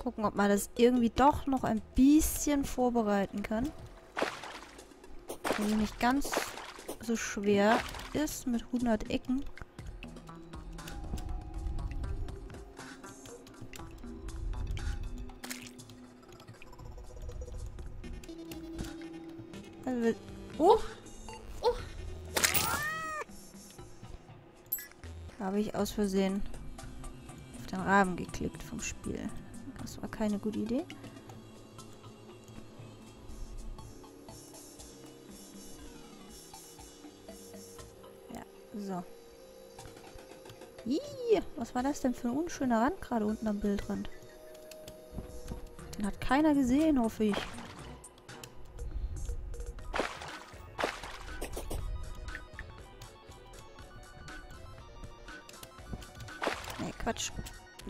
A: Gucken, ob man das irgendwie doch noch ein bisschen vorbereiten kann. Also nicht ganz so schwer ist mit 100 Ecken. Also, oh! oh. Habe ich aus Versehen auf den Rahmen geklickt vom Spiel. Das war keine gute Idee. Ja, so. Ih, was war das denn für ein unschöner Rand gerade unten am Bildrand? Den hat keiner gesehen, hoffe ich.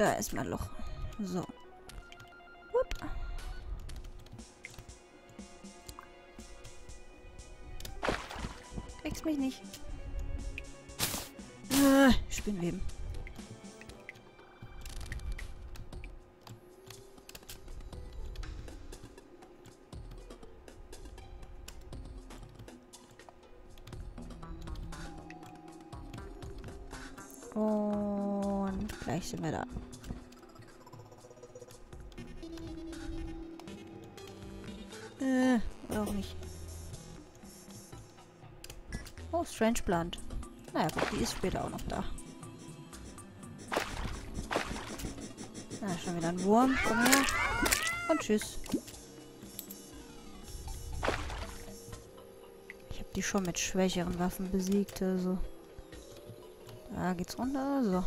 A: Da mein Loch. So. Upp. Kriegst mich nicht. Äh, Spinnweben. Und gleich sind wir da. Strange Plant. Naja gut, die ist später auch noch da. Na, schon wieder ein Wurm. Komm her. Und tschüss. Ich habe die schon mit schwächeren Waffen besiegt, also. Da geht's runter, so.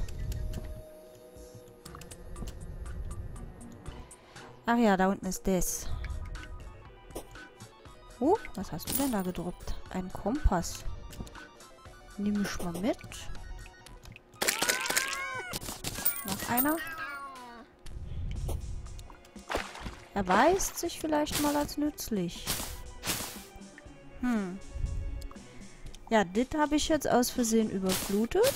A: Ach ja, da unten ist das. Oh, was hast du denn da gedroppt? Ein Kompass. Nehme ich mal mit. Noch einer. Erweist sich vielleicht mal als nützlich. Hm. Ja, das habe ich jetzt aus Versehen überflutet.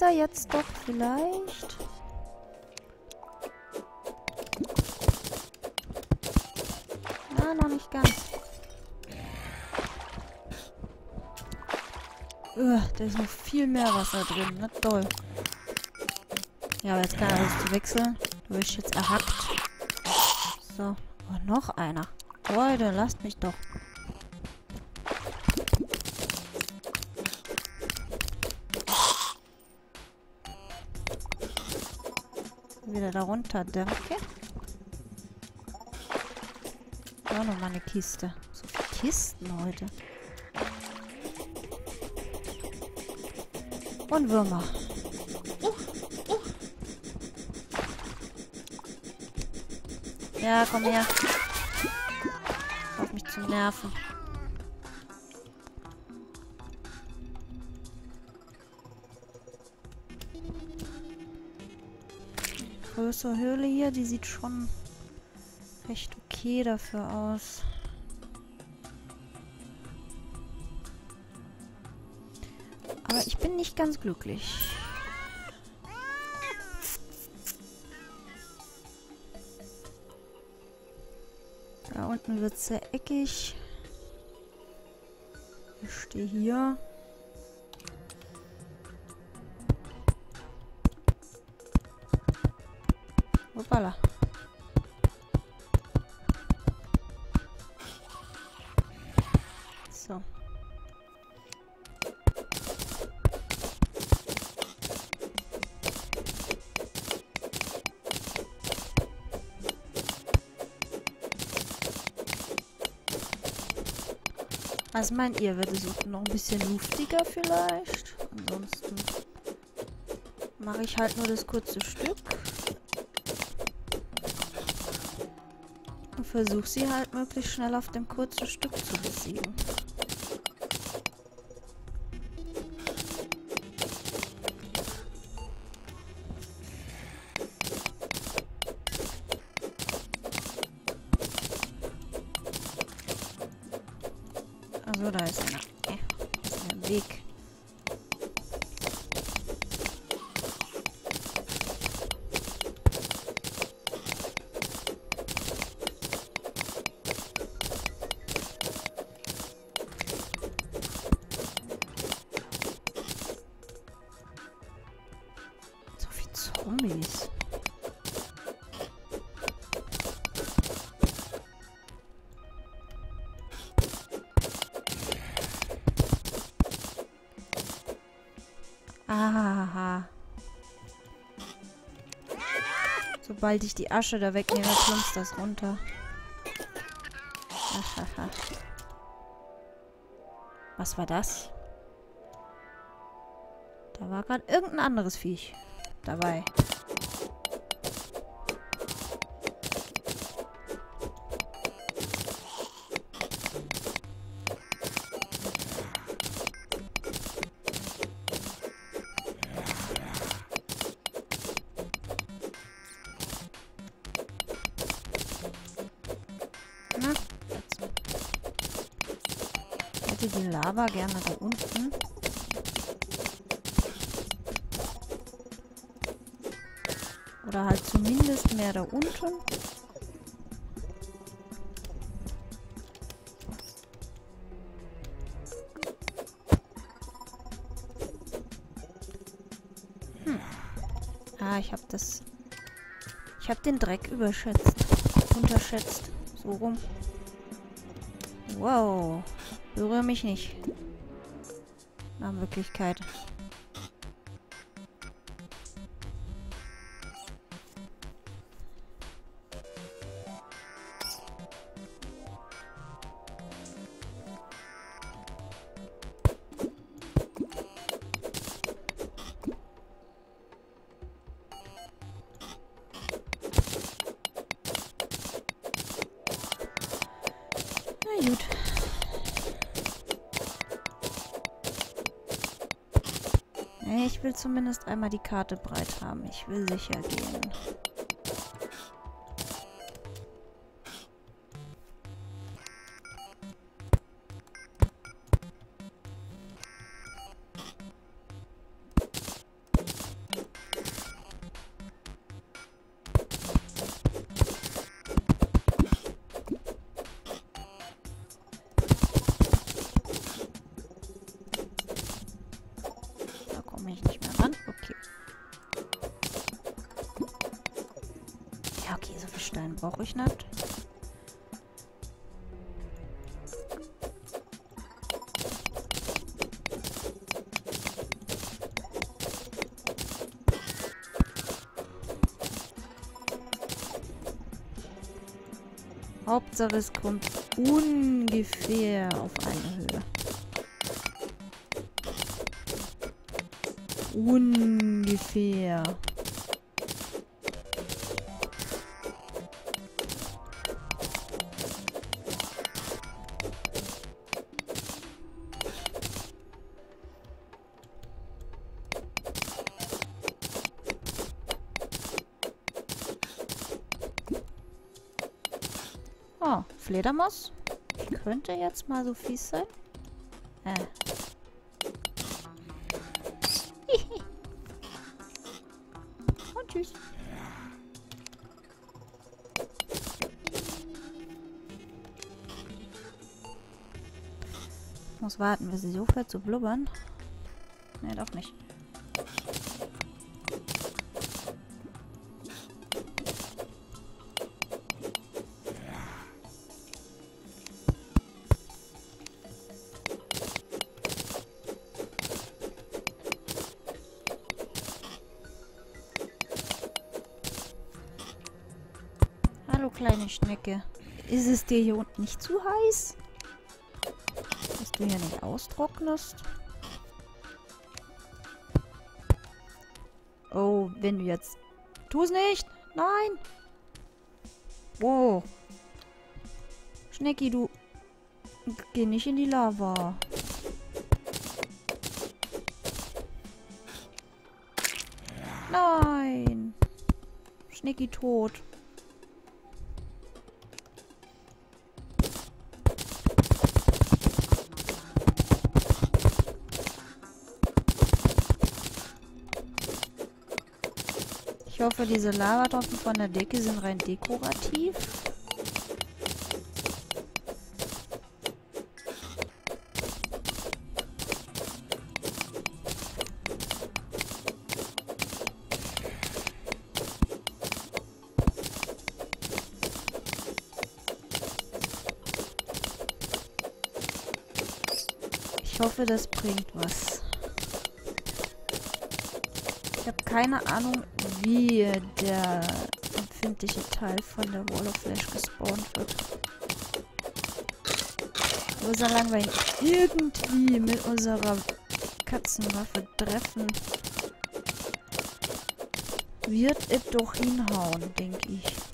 A: Da jetzt doch vielleicht? Na, noch nicht ganz. Ugh, da ist noch viel mehr Wasser drin. Na toll. Ja, aber jetzt kann das zu wechseln. Du bist jetzt erhackt. So. Oh, noch einer. Leute, lasst mich doch. Wieder darunter, danke. Auch nochmal eine Kiste. So viele Kisten heute. Und Würmer. Ja, komm her. Auf mich zu nerven. Größere Höhle hier, die sieht schon recht okay dafür aus. Aber ich bin nicht ganz glücklich. Da unten wird es sehr eckig. Ich stehe hier. Was meint ihr? Wird es noch ein bisschen luftiger vielleicht? Ansonsten mache ich halt nur das kurze Stück. Und versuche sie halt möglichst schnell auf dem kurzen Stück zu besiegen. Sobald ich die Asche da wegnehme, plumpst das runter. Ahaha. [LAUGHS] Was war das? Da war gerade irgendein anderes Viech dabei. Lava gerne da unten. Oder halt zumindest mehr da unten. Hm. Ah, ich habe das... Ich habe den Dreck überschätzt. Unterschätzt. So rum. Wow. Berühre mich nicht. Wirklichkeit. Zumindest einmal die Karte breit haben. Ich will sicher gehen. Hauptsache es kommt ungefähr auf eine Höhe. Ungefähr. Oh, Fledermaus. Könnte jetzt mal so fies sein. Äh. [LAUGHS] Und tschüss. Ich muss warten, bis sie so aufhört zu blubbern. Ne, doch nicht. Ist es dir hier unten nicht zu heiß? Dass du hier nicht austrocknest? Oh, wenn du jetzt... Tu es nicht! Nein! Wow. Schnecki, du... Geh nicht in die Lava. Nein! Schnecki tot. Hoffe, diese Lavatropfen von der Decke sind rein dekorativ. Ich hoffe, das bringt was. Keine Ahnung, wie der empfindliche Teil von der Wall of Flash gespawnt wird. Aber solange wir ihn irgendwie mit unserer Katzenwaffe treffen, wird es doch hinhauen, denke ich.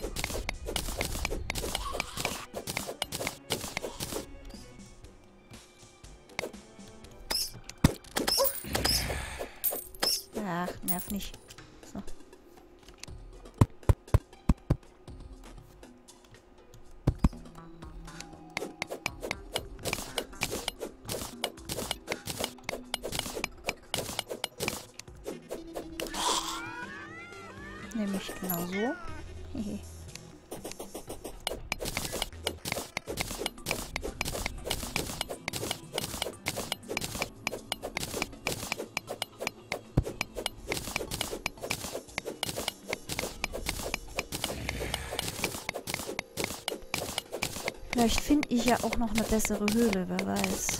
A: Vielleicht finde ich ja auch noch eine bessere Höhle, wer weiß.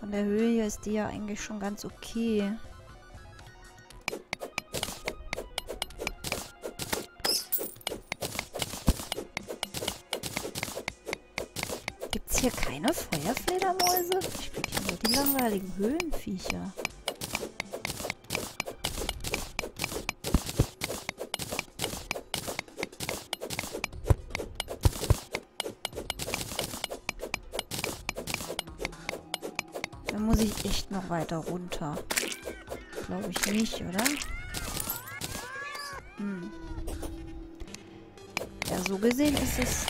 A: Von der Höhe hier ist die ja eigentlich schon ganz okay. Gibt's hier keine Feuerfledermäuse? Ich krieg hier nur die langweiligen Höhlenviecher. Dann muss ich echt noch weiter runter. Glaube ich nicht, oder? Hm. Ja, so gesehen ist es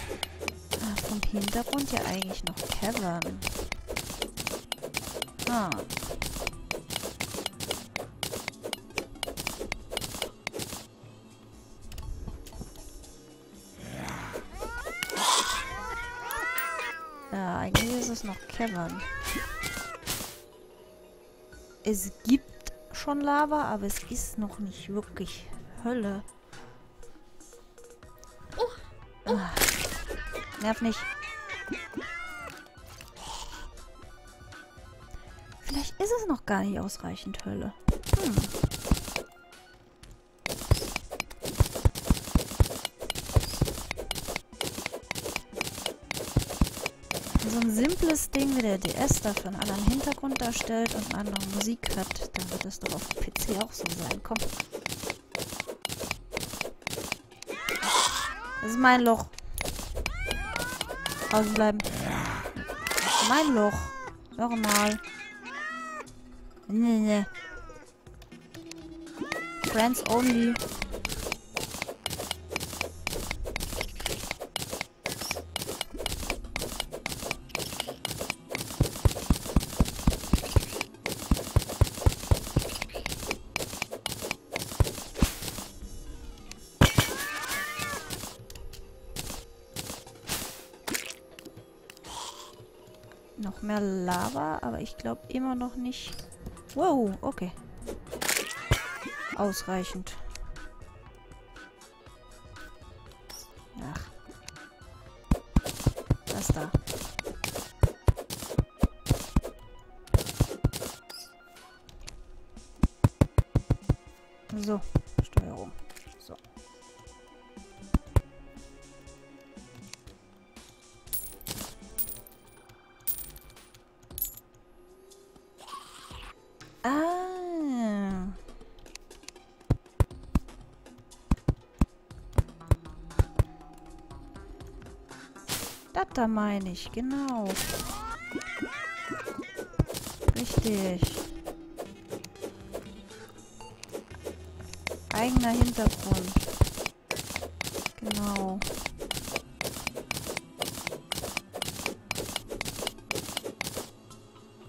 A: ah, vom Hintergrund ja eigentlich noch Cavern. Ah. Cavern. Es gibt schon Lava, aber es ist noch nicht wirklich Hölle. Ah. Nerv nicht. Vielleicht ist es noch gar nicht ausreichend Hölle. Hm. Ein simples Ding wie der DS dafür einen anderen Hintergrund darstellt und eine andere Musik hat, dann wird es doch auf PC auch so sein. Komm. Das ist mein Loch. Draußen bleiben. Mein Loch. Nochmal. Nee, nee. Friends only. Lava, aber ich glaube immer noch nicht. Wow, okay. Ausreichend. Da meine ich, genau. Richtig. Eigener Hintergrund. Genau.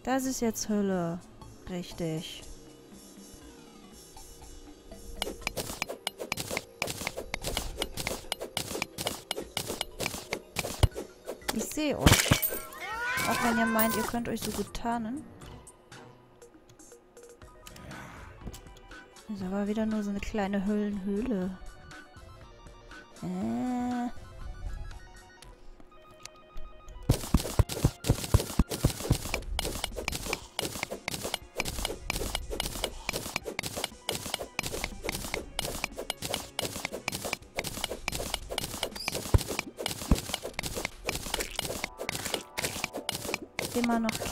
A: Das ist jetzt Hölle. Richtig. Sehe euch. Auch wenn ihr meint, ihr könnt euch so gut tarnen. Ist aber wieder nur so eine kleine Höhlenhöhle. Äh.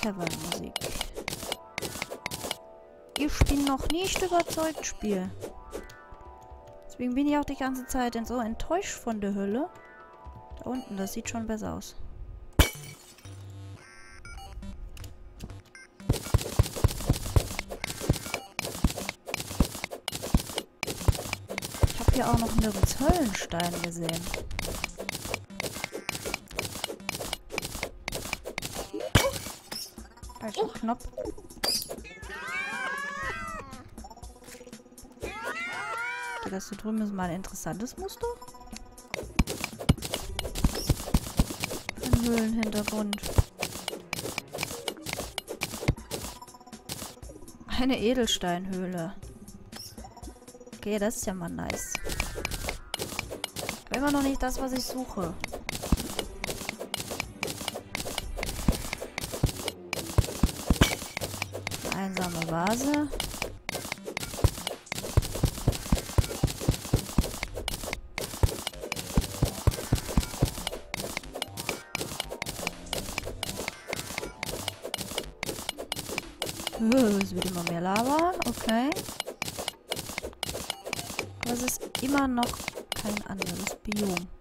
A: Kevin-Musik. Ich bin noch nicht überzeugt, Spiel. Deswegen bin ich auch die ganze Zeit so enttäuscht von der Hölle. Da unten, das sieht schon besser aus. Ich habe hier auch noch nirgends Höllenstein gesehen. Knopf. Das hier drüben ist mal ein interessantes Muster. Ein Höhlenhintergrund. Eine Edelsteinhöhle. Okay, das ist ja mal nice. Immer noch nicht das, was ich suche. Einsame Vase. Oh, es wird immer mehr Lava. Okay. Aber es ist immer noch kein anderes Biom.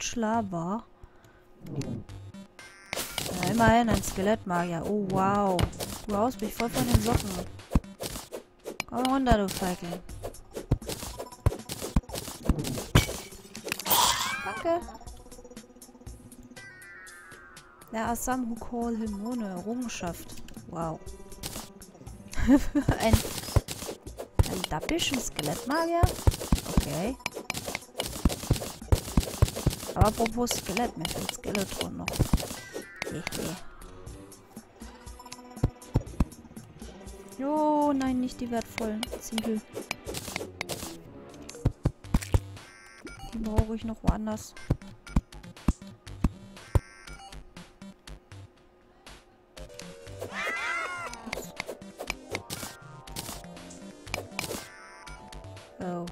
A: Much lava. Ja, immerhin ein Skelettmagier. Oh, wow. Du haust mich voll von den Socken. Komm runter, du Feigling. Danke. There are some who call him ohne Errungenschaft. Wow. [LAUGHS] ein, ein dappischen Skelettmagier? Okay. Apropos Skelett, mir fehlt Skeleton noch. Hehe. Jo, nein, nicht die wertvollen Ziegel. Die brauche ich noch woanders. Oh.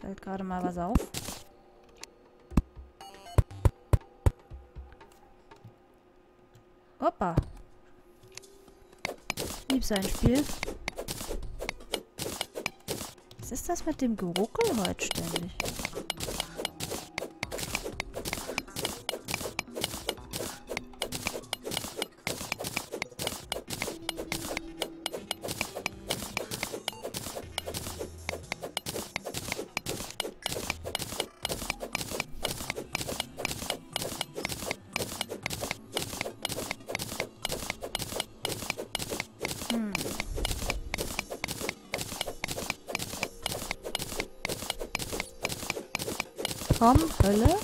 A: Fällt gerade mal was auf. Sein Spiel. Was ist das mit dem Geruckel heute ständig? Hölle.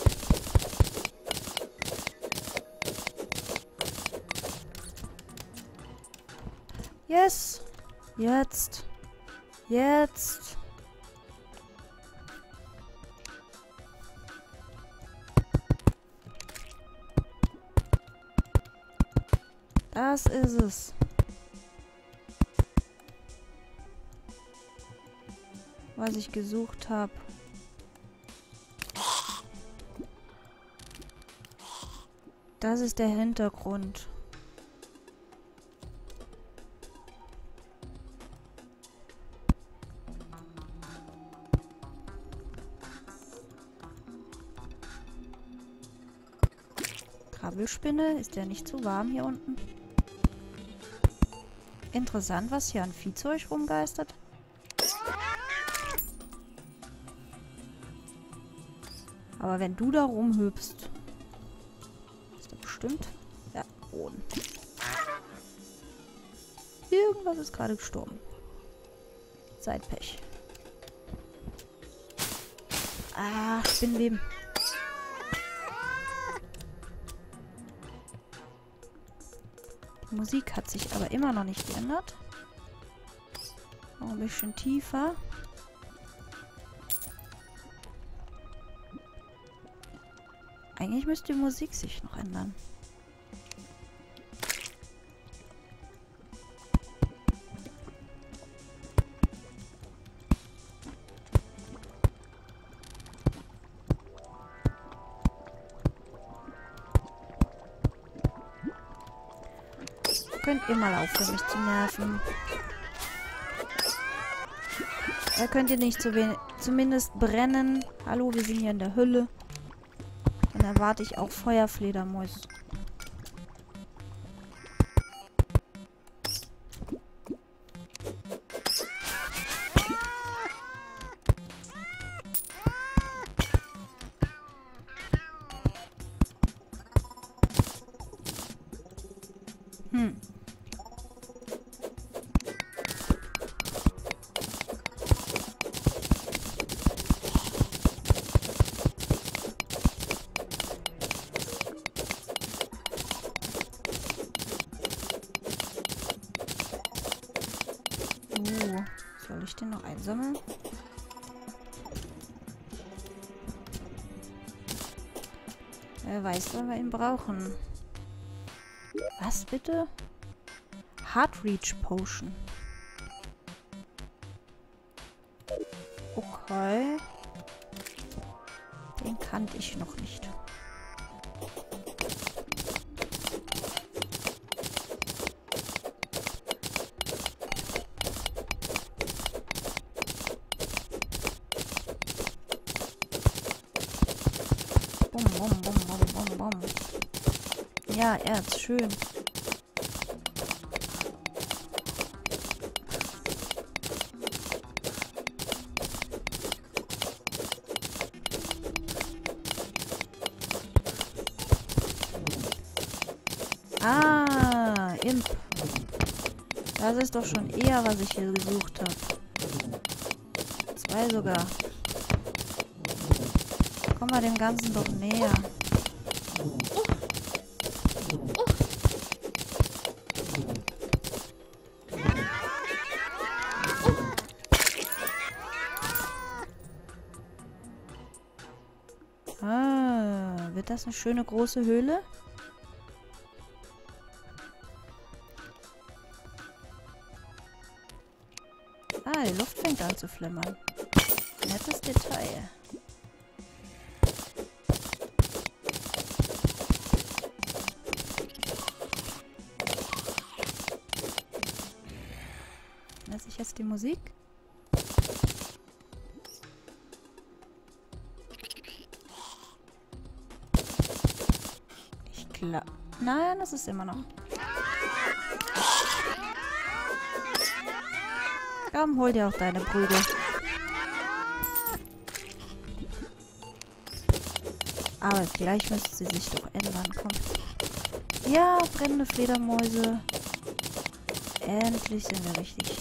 A: Yes. Jetzt. Jetzt. Das ist es. Was ich gesucht habe. Das ist der Hintergrund. Krabbelspinne, ist der nicht zu warm hier unten? Interessant, was hier an Viehzeug rumgeistert. Aber wenn du da da bestimmt... Ja, Boden. Irgendwas ist gerade gestorben. Zeitpech. Ah, Spinnenleben. Die Musik hat sich aber immer noch nicht geändert. Noch ein bisschen tiefer. Eigentlich müsste die Musik sich noch ändern. Mal aufhören, mich zu nerven. Da könnt ihr nicht zu zumindest brennen. Hallo, wir sind hier in der Hölle. Dann erwarte ich auch Feuerfledermäuse. Brauchen. Was bitte? Heart Reach Potion. Schön. Ah, Imp. Das ist doch schon eher, was ich hier gesucht habe. Zwei sogar. Komm mal dem Ganzen doch näher. Das eine schöne große Höhle? Ah, die Luft fängt an zu flimmern. Nettes Detail. Lasse ich jetzt die Musik? Glaube... Nein, das ist immer noch. Komm, hol dir auch deine Prügel. Aber vielleicht müsste sie sich doch ändern. Komm. Ja, brennende Fledermäuse. Endlich sind wir richtig.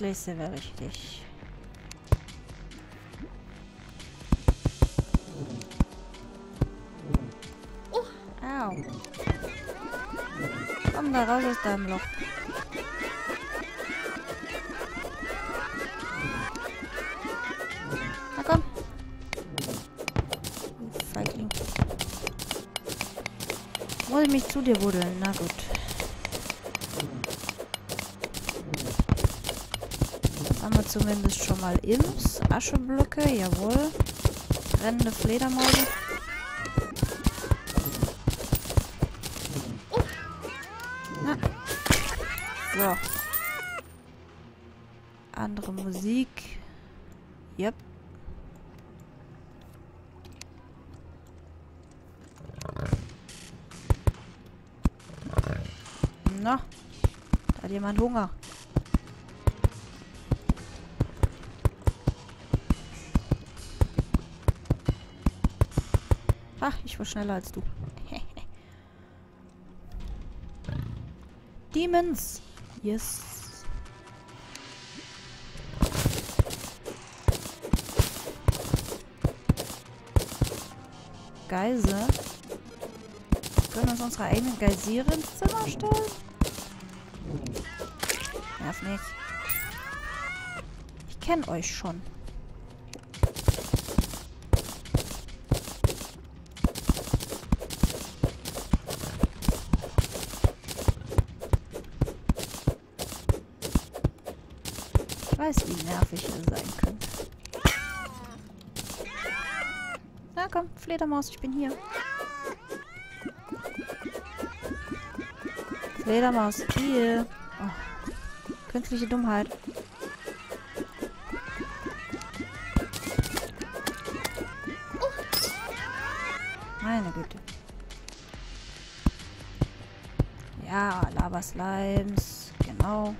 A: Endlich sind wir richtig. Au. Komm da raus aus deinem Loch. Na komm. Feigling. Ich mich zu dir buddeln? Na gut. Haben wir zumindest schon mal Imps. Ascheblöcke, jawohl. Brennende Fledermäuse. Na. So. Andere Musik. Yep. Na, da hat jemand Hunger. Ach, ich war schneller als du. [LAUGHS] Demons. Yes. Geise. Wir können uns unsere eigenen Geysire ins Zimmer stellen? Nerv nicht. Ich kenne euch schon. Ich weiß, wie nervig sein könnt. Na komm, Fledermaus, ich bin hier. Fledermaus, hier. Oh. Künstliche Dummheit. Meine Güte. Ja, Lava Slimes. Genau.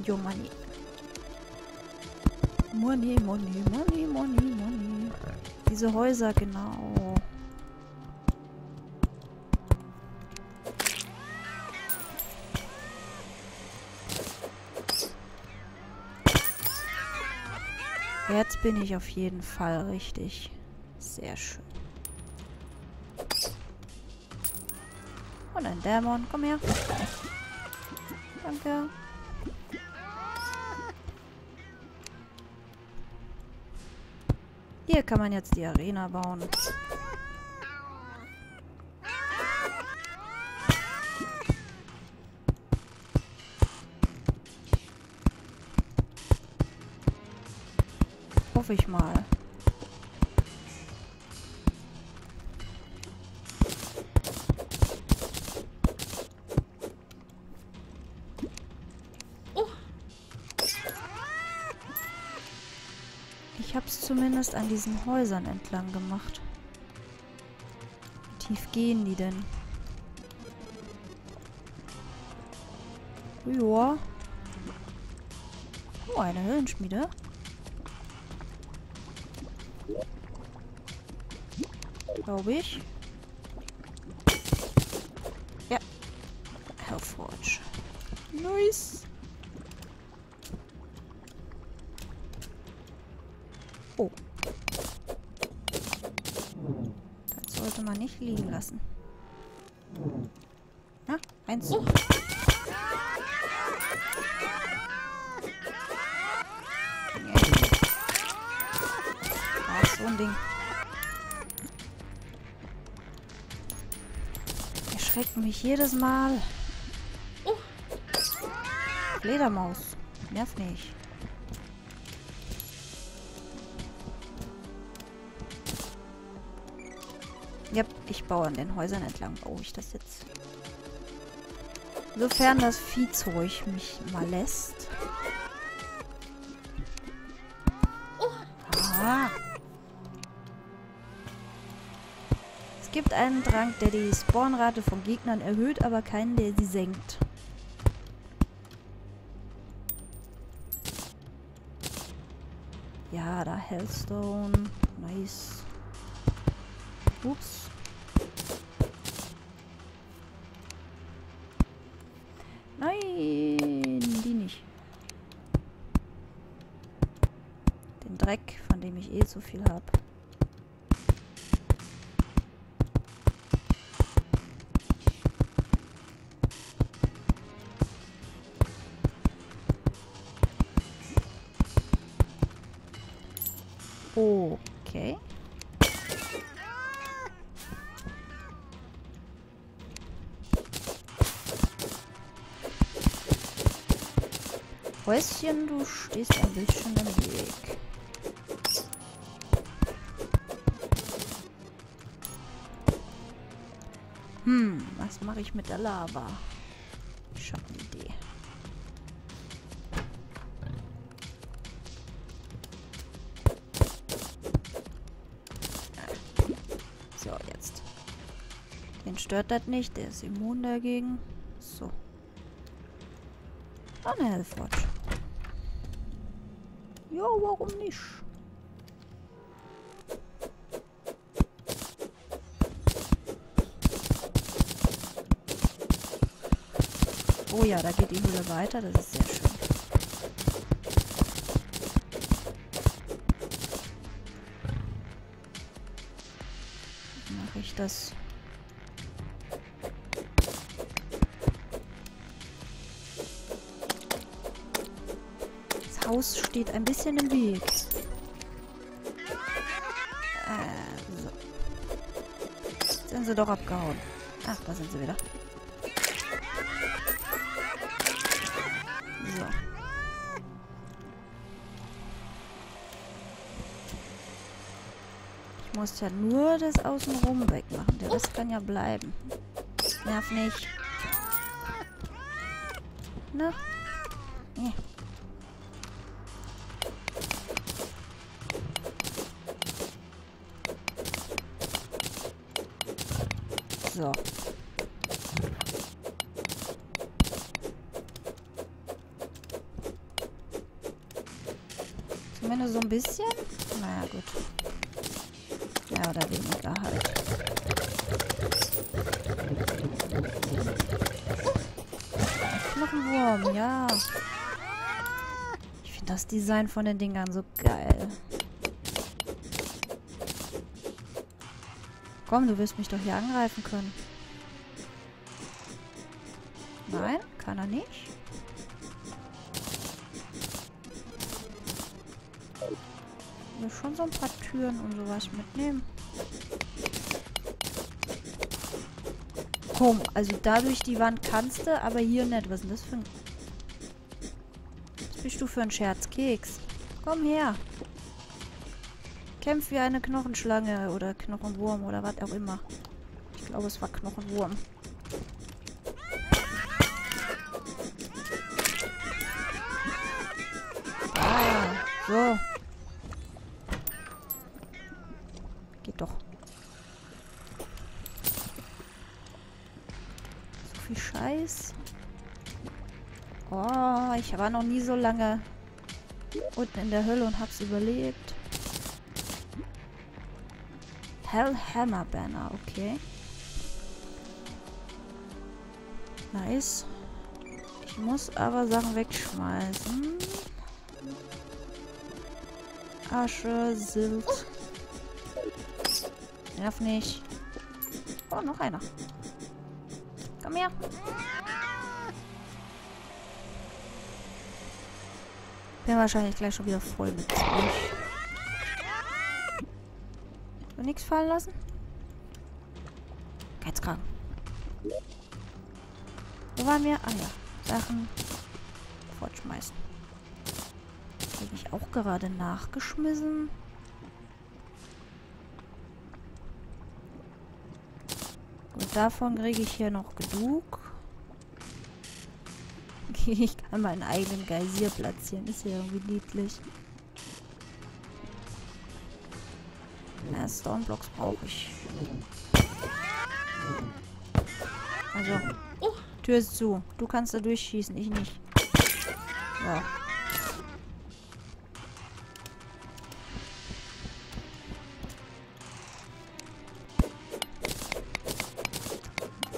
A: And your money. Money, money, money, money, money. Diese Häuser, genau. Jetzt bin ich auf jeden Fall richtig. Sehr schön. Und ein Dämon. Komm her. Danke. Hier kann man jetzt die Arena bauen. Hoffe ich mal. Zumindest an diesen Häusern entlang gemacht. Und tief gehen die denn? Joa. Oh, eine Höhlenschmiede. Glaube ich. Ja. Hellforge. Nice. Oh. Das sollte man nicht liegen lassen. Na, eins. Oh. so ein Ding. Erschreckt mich jedes Mal. Oh. Fledermaus. Nerv nicht. Ich baue an den Häusern entlang. Baue ich das jetzt? Sofern das Viehzeug mich mal lässt. Aha. Es gibt einen Trank, der die Spawnrate von Gegnern erhöht, aber keinen, der sie senkt. Ja, da Hellstone. Nice. Ups. Nein, die nicht. Den Dreck, von dem ich eh so viel habe. Okay. Häuschen, du stehst ein bisschen im Weg. Hm, was mache ich mit der Lava? Ich habe eine Idee. So, jetzt. Den stört das nicht, der ist immun dagegen. So. Eine Hellforge. Ja, warum nicht? Oh ja, da geht die Höhle weiter. Das ist sehr schön. Mache ich das Haus steht ein bisschen im Weg. Äh, so. Sind sie doch abgehauen. Ach, da sind sie wieder. Ich muss ja nur das Außenrum wegmachen. Der Rest kann ja bleiben. Nerv nicht. Na? Oder weniger halt. Knochenwurm, ja. Ich finde das Design von den Dingern so geil. Komm, du wirst mich doch hier angreifen können. Nein, kann er nicht. Ich will schon so ein paar Türen und sowas mitnehmen. Also da durch die Wand kannst du, aber hier nicht. Was ist denn das für ein... Was bist du für ein Scherzkeks? Komm her. Kämpft wie eine Knochenschlange oder Knochenwurm oder was auch immer. Ich glaube, es war Knochenwurm. Ah, so. ich war noch nie so lange unten in der Hölle und hab's überlebt. Hellhammer Banner, okay. Nice. Ich muss aber Sachen wegschmeißen. Asche, Silt. Nerv nicht. Oh, noch einer. Komm her. Bin wahrscheinlich gleich schon wieder voll mit Zeug. Nichts fallen lassen? Geizkragen. Wo waren wir? Ah ja. Sachen fortschmeißen. Habe ich auch gerade nachgeschmissen. Und davon kriege ich hier noch genug. [LAUGHS] ich kann meinen eigenen Geysir platzieren. Ist ja irgendwie niedlich. Ja, Stoneblocks brauche ich. Also, Tür ist zu. Du kannst da durchschießen, ich nicht. So.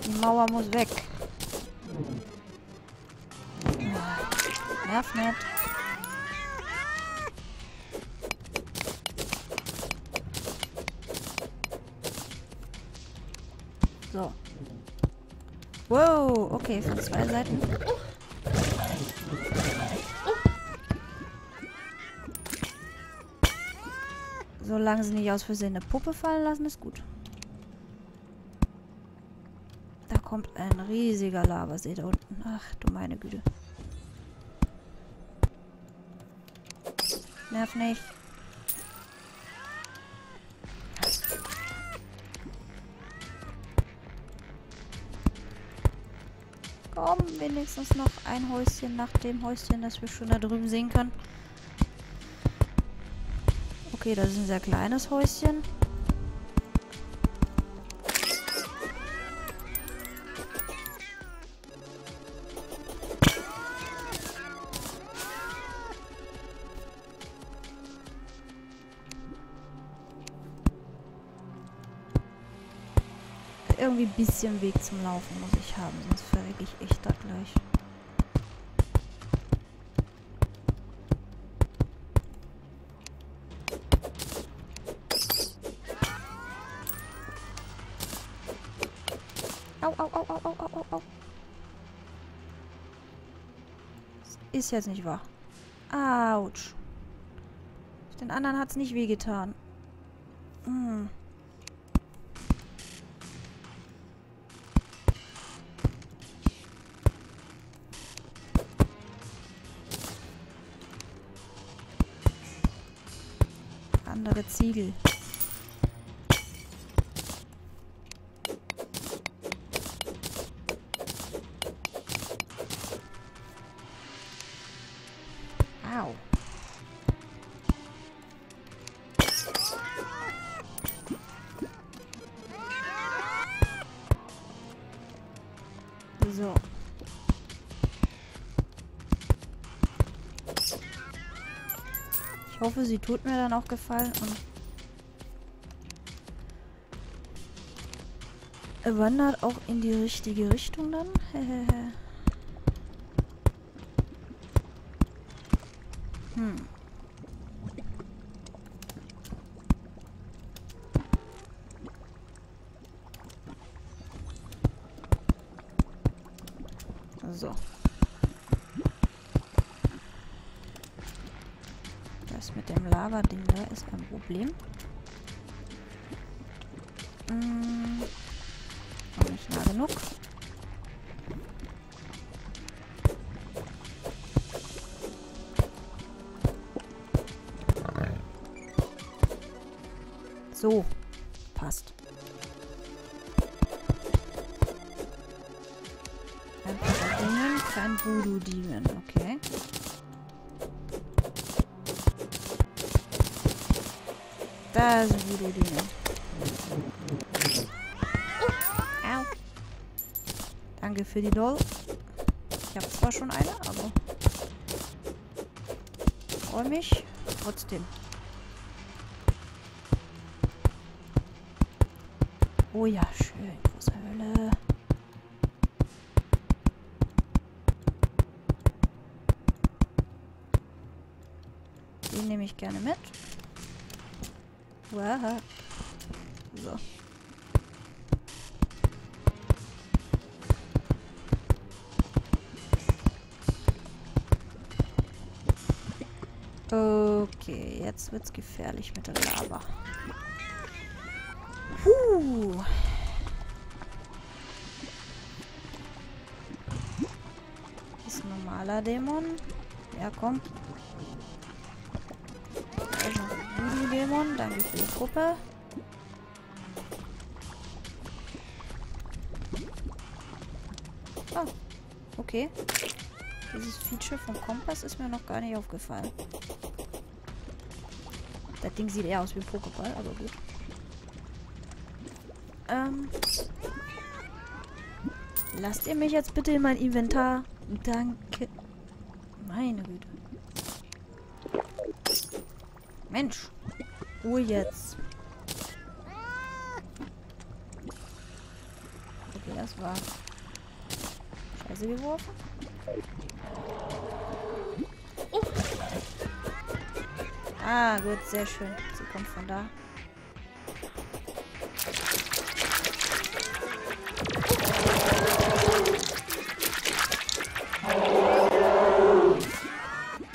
A: Die Mauer muss weg. Nicht. So. Wow, okay, von zwei Seiten. Solange sie nicht aus Versehen eine Puppe fallen lassen, ist gut. Da kommt ein riesiger Lavasee da unten. Ach du meine Güte. Nerv nicht. Komm, wenigstens noch ein Häuschen nach dem Häuschen, das wir schon da drüben sehen können. Okay, das ist ein sehr kleines Häuschen. Irgendwie ein bisschen Weg zum Laufen muss ich haben, sonst verrecke ich echt da gleich. Au, au, au, au, au, au, au, au. Ist jetzt nicht wahr. Autsch. Den anderen hat es nicht wehgetan. Hoffe, sie tut mir dann auch gefallen und wandert auch in die richtige Richtung dann. hm. So. Das mit dem Lava-Ding da ist do die nicht. Au. Danke für die Doll. Ich habe zwar schon eine, aber freue mich trotzdem. Oh ja, schön. Wow. So. Okay, jetzt wird's gefährlich mit der Lava. Das ist ein normaler Dämon. Ja, komm. Voodoo-Dämon. Danke für die Gruppe. Oh, okay. Dieses Feature vom Kompass ist mir noch gar nicht aufgefallen. Das Ding sieht eher aus wie ein Pokéball, aber gut. Ähm. Lasst ihr mich jetzt bitte in mein Inventar? Danke. Jetzt. Okay, das war Scheiße geworfen. Ah, gut, sehr schön. Sie kommt von da.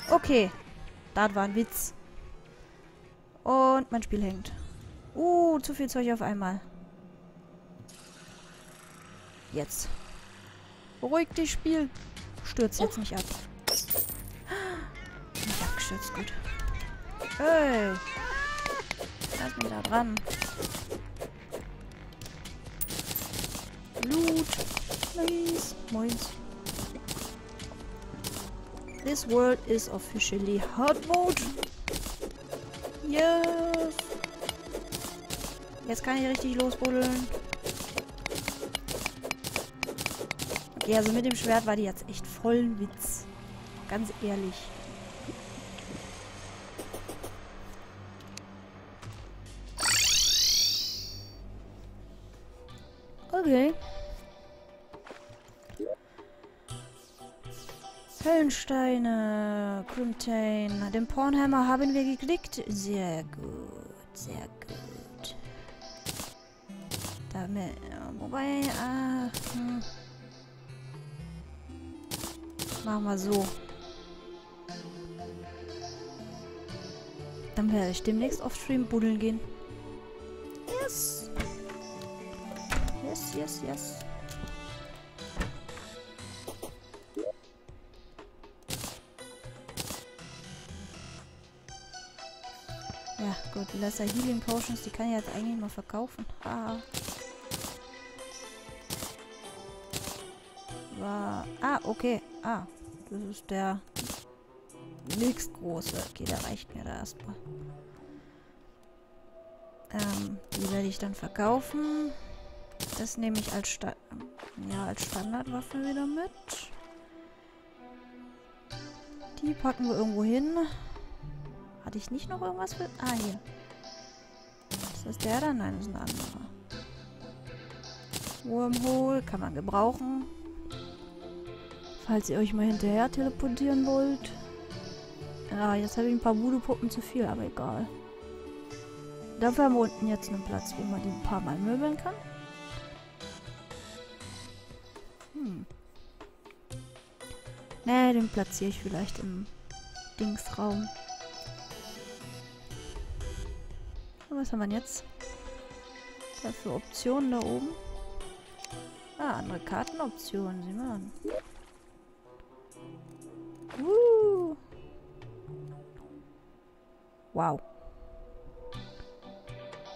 A: Okay. Das war ein Witz. Mein Spiel hängt. Uh, zu viel Zeug auf einmal. Jetzt. Beruhig dich, Spiel. Stürzt jetzt nicht ab. Nicht abgestürzt, gut. Hey. Lass mich da dran. Loot. Nice. Moins. This world is officially hard mode. Yes. Jetzt kann ich richtig losbuddeln. Okay, also mit dem Schwert war die jetzt echt voll ein Witz. Ganz ehrlich. Den Pornhammer haben wir geklickt. Sehr gut. Sehr gut. Damit. Wobei. Ah, hm. Machen wir so. Dann werde ich demnächst auf Stream buddeln gehen. Yes yes, yes. Ja, Lesser Healing Potions, die kann ich jetzt eigentlich mal verkaufen. Ah. War. Ah, okay. Ah. Das ist der nächstgroße. Okay, der reicht mir da erstmal. Ähm, die werde ich dann verkaufen. Das nehme ich als, Sta ja, als Standardwaffe wieder mit. Die packen wir irgendwo hin. Hatte ich nicht noch irgendwas für... Ah, hier. Ist der dann? Nein, das ist ein anderer. Wormhole kann man gebrauchen. Falls ihr euch mal hinterher teleportieren wollt. Ja, jetzt habe ich ein paar Voodoo-Puppen zu viel, aber egal. Dafür haben wir unten jetzt einen Platz, wo man die ein paar Mal möbeln kann. Ne, den platziere ich vielleicht im Dingsraum. Was haben wir jetzt? Was für Optionen da oben? Ah, andere Kartenoptionen. Sieh mal an. Uh. Wow.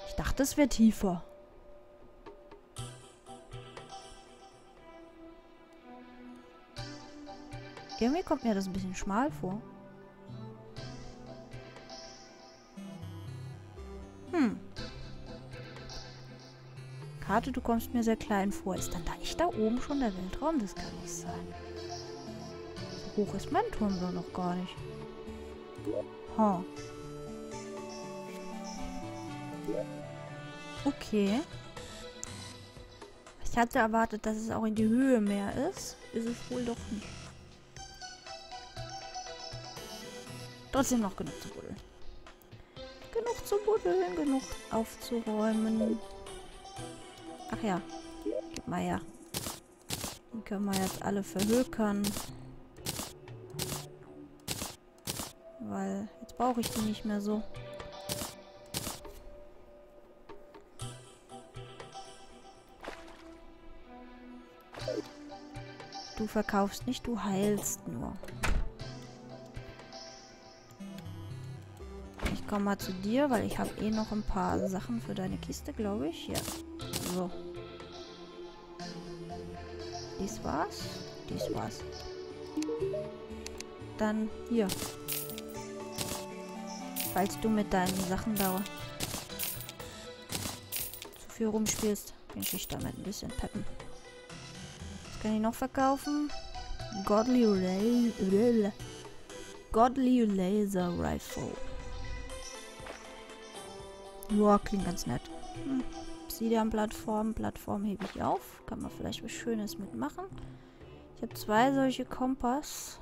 A: Ich dachte, es wäre tiefer. Irgendwie kommt mir das ein bisschen schmal vor. Karte, du kommst mir sehr klein vor. Ist dann da echt da oben schon der Weltraum? Das kann nicht sein. So hoch ist mein Turm doch noch gar nicht. Huh. Okay. Ich hatte erwartet, dass es auch in die Höhe mehr ist. Ist es wohl doch nicht. Trotzdem noch genug zu buddeln. Genug zu buddeln, genug aufzuräumen. Ja. Gib mal her. Dann können wir jetzt alle verhökern. Weil jetzt brauche ich die nicht mehr so. Du verkaufst nicht, du heilst nur. Ich komme mal zu dir, weil ich habe eh noch ein paar Sachen für deine Kiste, glaube ich. Ja. So. Dies war's. Dies war's. Dann hier. Falls du mit deinen Sachen da zu viel rumspielst, kann ich damit ein bisschen peppen. Was kann ich noch verkaufen? Godly, Ra Godly Laser Rifle. Ja, klingt ganz nett. Obsidian-Plattform. Plattform hebe ich auf. Kann man vielleicht was Schönes mitmachen. Ich habe zwei solche Kompass.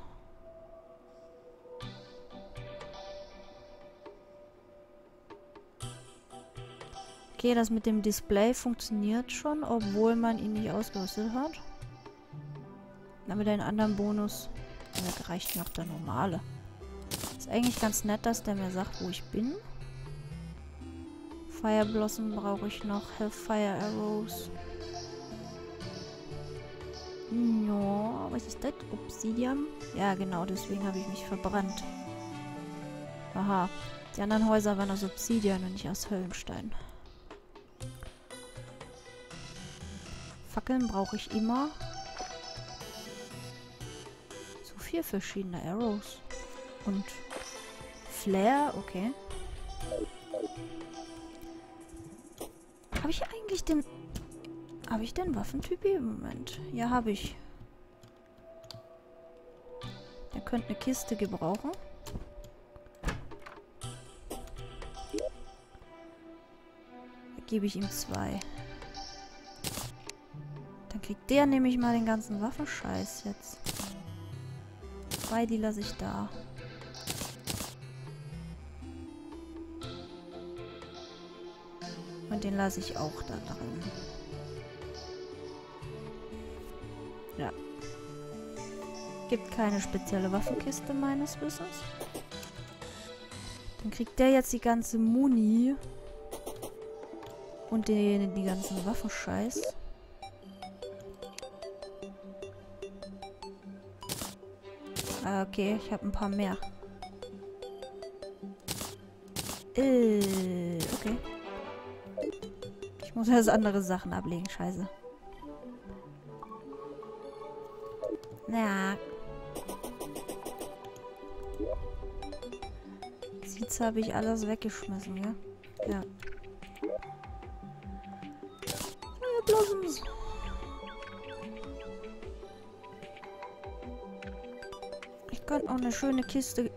A: Okay, das mit dem Display funktioniert schon, obwohl man ihn nicht ausgerüstet hat. Wieder einen anderen Bonus. Ja, reicht noch der normale. Ist eigentlich ganz nett, dass der mir sagt, wo ich bin. Fire Blossom brauche ich noch. Hellfire Arrows. Ja, was ist das? Obsidian? Ja, genau, deswegen habe ich mich verbrannt. Aha. Die anderen Häuser waren aus Obsidian und nicht aus Höllenstein. Fackeln brauche ich immer. So vier verschiedene Arrows. Und Flare, okay. Eigentlich den... Habe ich den Waffentyp im Moment? Ja, habe ich. Er könnte eine Kiste gebrauchen. Da gebe ich ihm zwei. Dann kriegt der nämlich mal den ganzen Waffenscheiß jetzt. Zwei, die lasse ich da. Und den lasse ich auch da drin. Ja. Gibt keine spezielle Waffenkiste meines Wissens. Dann kriegt der jetzt die ganze Muni. Und die, die ganzen Waffenscheiß. Ah, okay, ich habe ein paar mehr. Äh, okay. Muss erst andere Sachen ablegen, scheiße. Na. Jetzt habe ich alles weggeschmissen, ja? Ja. Blossoms. Ich könnte auch eine schöne Kiste,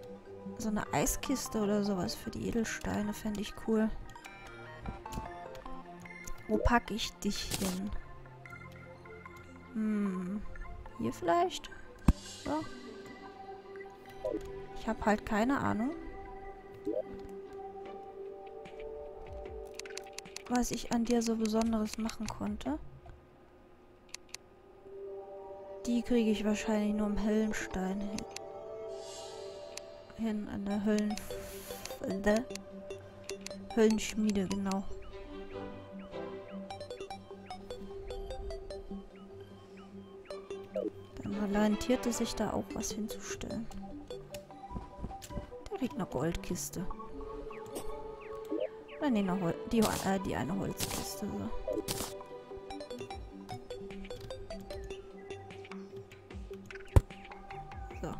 A: so eine Eiskiste oder sowas für die Edelsteine, fände ich cool. Wo packe ich dich hin? Hm. Hier vielleicht? So. Ich habe halt keine Ahnung. Was ich an dir so Besonderes machen konnte. Die kriege ich wahrscheinlich nur im Höllenstein hin. Hin an der Höllen... Der Höllenschmiede, genau. Dann lamentierte sich da auch was hinzustellen. Der kriegt eine Goldkiste. Oder nee, eine Hol die, äh, die eine Holzkiste. So.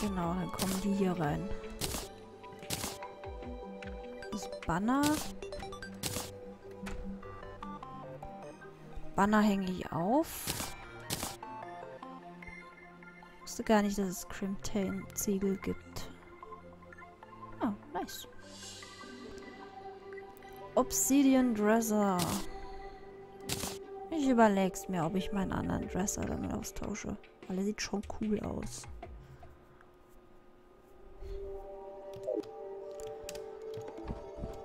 A: Genau, dann kommen die hier rein. Das Banner. Banner hänge ich auf. Gar nicht, dass es Crimtane-Ziegel gibt. Oh, nice. Obsidian Dresser. Ich überleg's mir, ob ich meinen anderen Dresser damit austausche. Weil er sieht schon cool aus.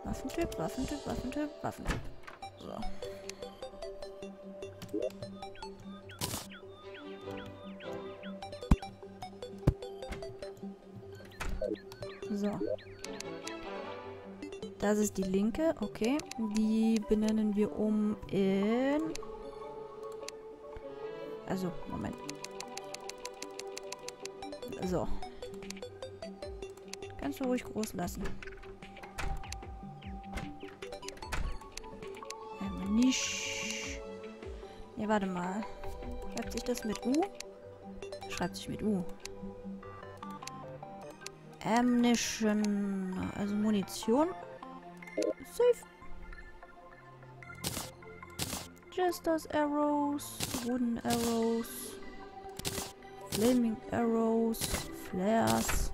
A: Waffentyp, Waffentyp, Waffentyp, Waffentyp. Das ist die linke, okay. Die benennen wir um in... Also, Moment. So. Kannst du ruhig groß lassen. Ähm. Ne, warte mal. Schreibt sich das mit U? Schreibt sich mit U. Ammunition, also Munition. Safe. Jester's Arrows, Wooden Arrows, Flaming Arrows, Flares,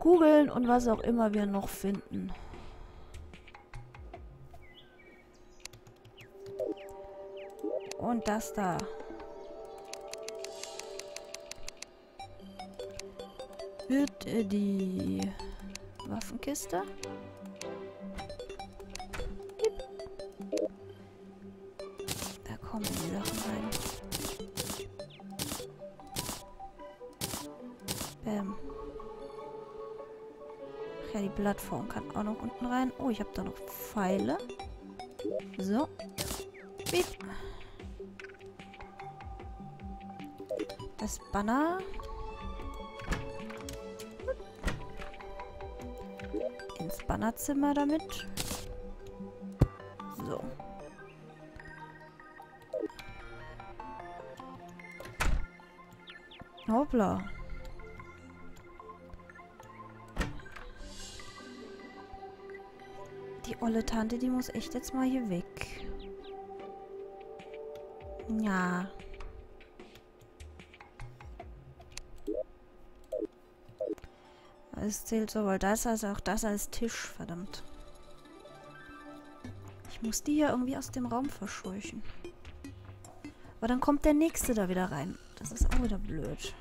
A: Kugeln und was auch immer wir noch finden. Und das da. Wird die Waffenkiste. Plattform kann auch noch unten rein. Oh, ich habe da noch Pfeile. So. Beep. Das Banner. Ins Bannerzimmer damit. Tante, die muss echt jetzt mal hier weg. Ja. Es zählt sowohl das als auch das als Tisch, verdammt. Ich muss die ja irgendwie aus dem Raum verscheuchen. Aber dann kommt der nächste da wieder rein. Das ist auch wieder blöd.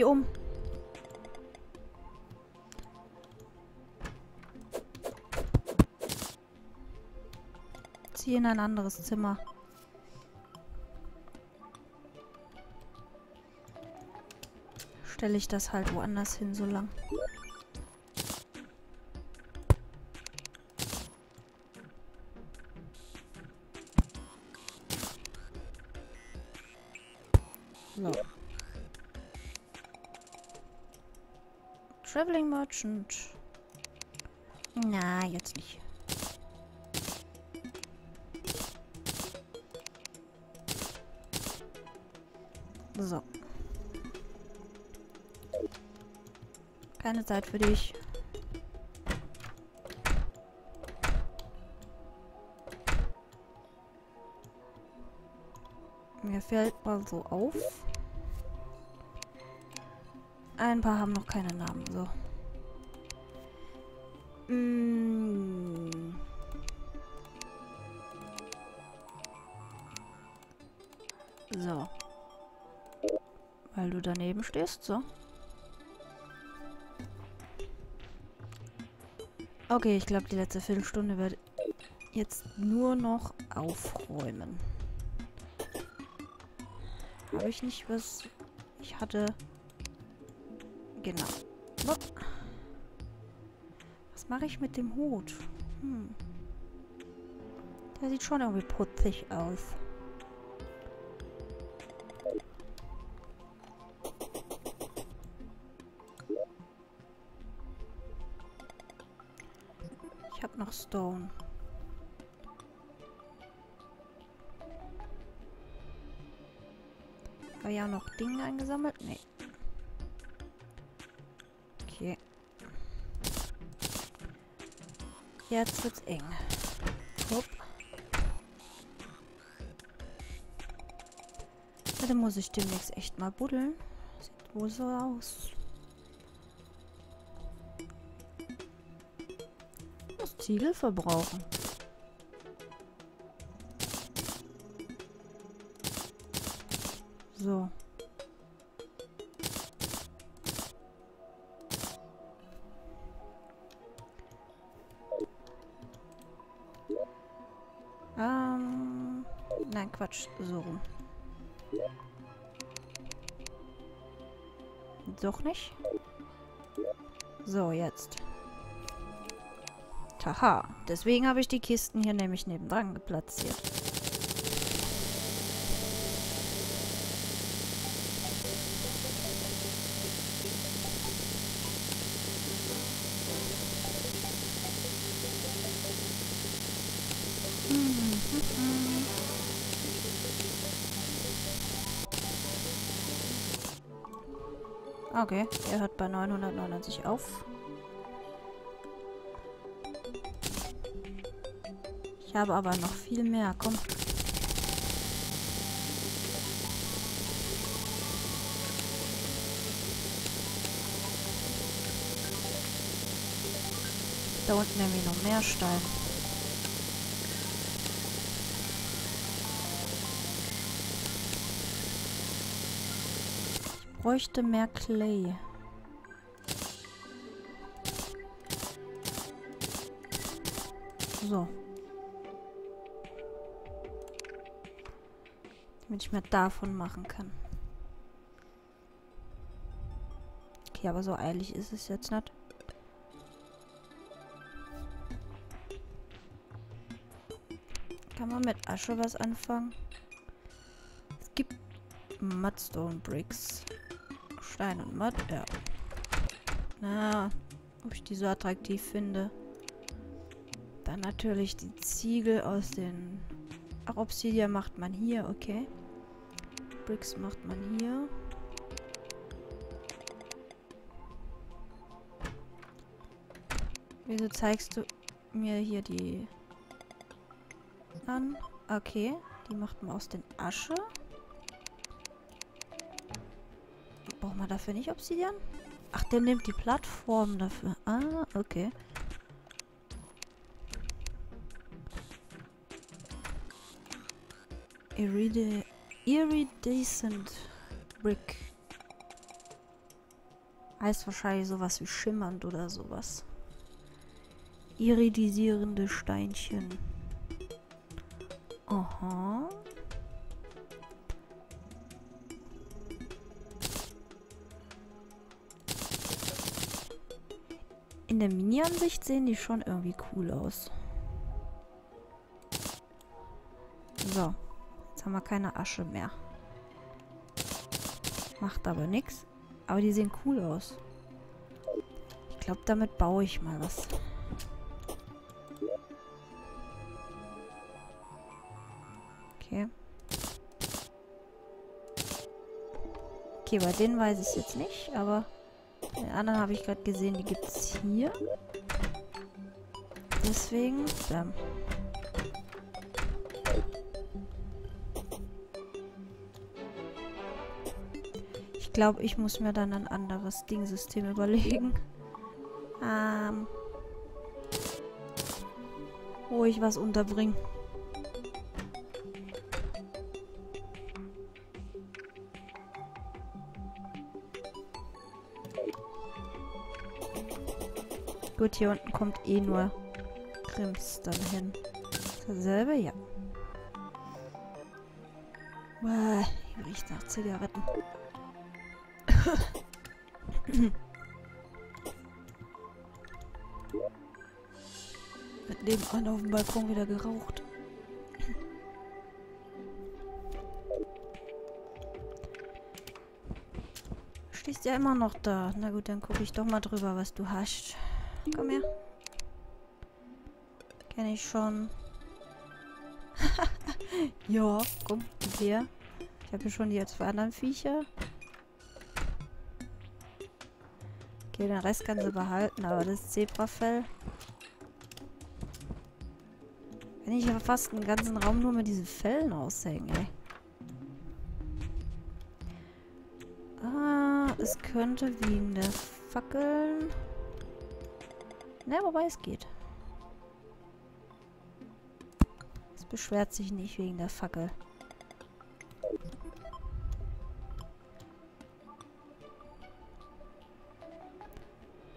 A: Zieh um. Zieh in ein anderes Zimmer. Stelle ich das halt woanders hin, so lang. Merchant. Na, jetzt nicht. So. Keine Zeit für dich. Mir fällt mal so auf. Ein paar haben noch keine Namen, so. Mm. So. Weil du daneben stehst, so. Okay, ich glaube, die letzte Viertelstunde wird jetzt nur noch aufräumen. Habe ich nicht was... Ich hatte... Genau. Was mache ich mit dem Hut? Hm. Der sieht schon irgendwie putzig aus. Ich habe noch Stone. Habe auch noch Dinge eingesammelt? Nee. Jetzt wird's eng. Hopp. Ja, muss ich demnächst echt mal buddeln. Sieht wohl so aus. muss Ziegel verbrauchen. Quatsch, so rum. Doch nicht. So, jetzt. Taha. Deswegen habe ich die Kisten hier nämlich nebendran geplatziert. Okay, er hört bei 999 auf. Ich habe aber noch viel mehr. Komm. Da unten nämlich noch mehr Stein. Bräuchte mehr Clay. So. Damit ich mehr davon machen kann. Okay, aber so eilig ist es jetzt nicht. Kann man mit Asche was anfangen? Es gibt Mudstone Bricks. Stein und Mud, ja. Na, ob ich die so attraktiv finde. Dann natürlich die Ziegel aus den... Ach, Obsidian macht man hier, okay. Bricks macht man hier. Wieso zeigst du mir hier die an? Okay, die macht man aus den Asche. Braucht man dafür nicht Obsidian? Ach, der nimmt die Plattform dafür. Ah, okay. Iride Iridescent Brick. Heißt wahrscheinlich sowas wie schimmernd oder sowas. Iridisierende Steinchen. Aha. Der Mini-Ansicht sehen die schon irgendwie cool aus. So. Jetzt haben wir keine Asche mehr. Macht aber nichts. Aber die sehen cool aus. Ich glaube, damit baue ich mal was. Okay. Okay, bei denen weiß ich es jetzt nicht, aber den anderen habe ich gerade gesehen, die gibt es hier. Deswegen, bam. Ich glaube, ich muss mir dann ein anderes Dingsystem überlegen. Ähm. Wo ich was unterbringe. Gut, hier unten kommt eh nur Grims dann hin. Dasselbe? Ja. Uah, hier riecht nach Zigaretten. [LAUGHS] Wird nebenan auf dem Balkon wieder geraucht. Stehst ja immer noch da. Na gut, dann gucke ich doch mal drüber, was du hast. Komm her. Kenne ich schon. [LAUGHS] ja, komm, her. Ich habe hier schon die zwei anderen Viecher. Okay, den Rest kann sie behalten, aber das Zebrafell. Wenn ich aber fast einen ganzen Raum nur mit diesen Fellen aushängen, ey. Ah, es könnte wegen der Fackeln... Ne, wobei es geht. Es beschwert sich nicht wegen der Fackel.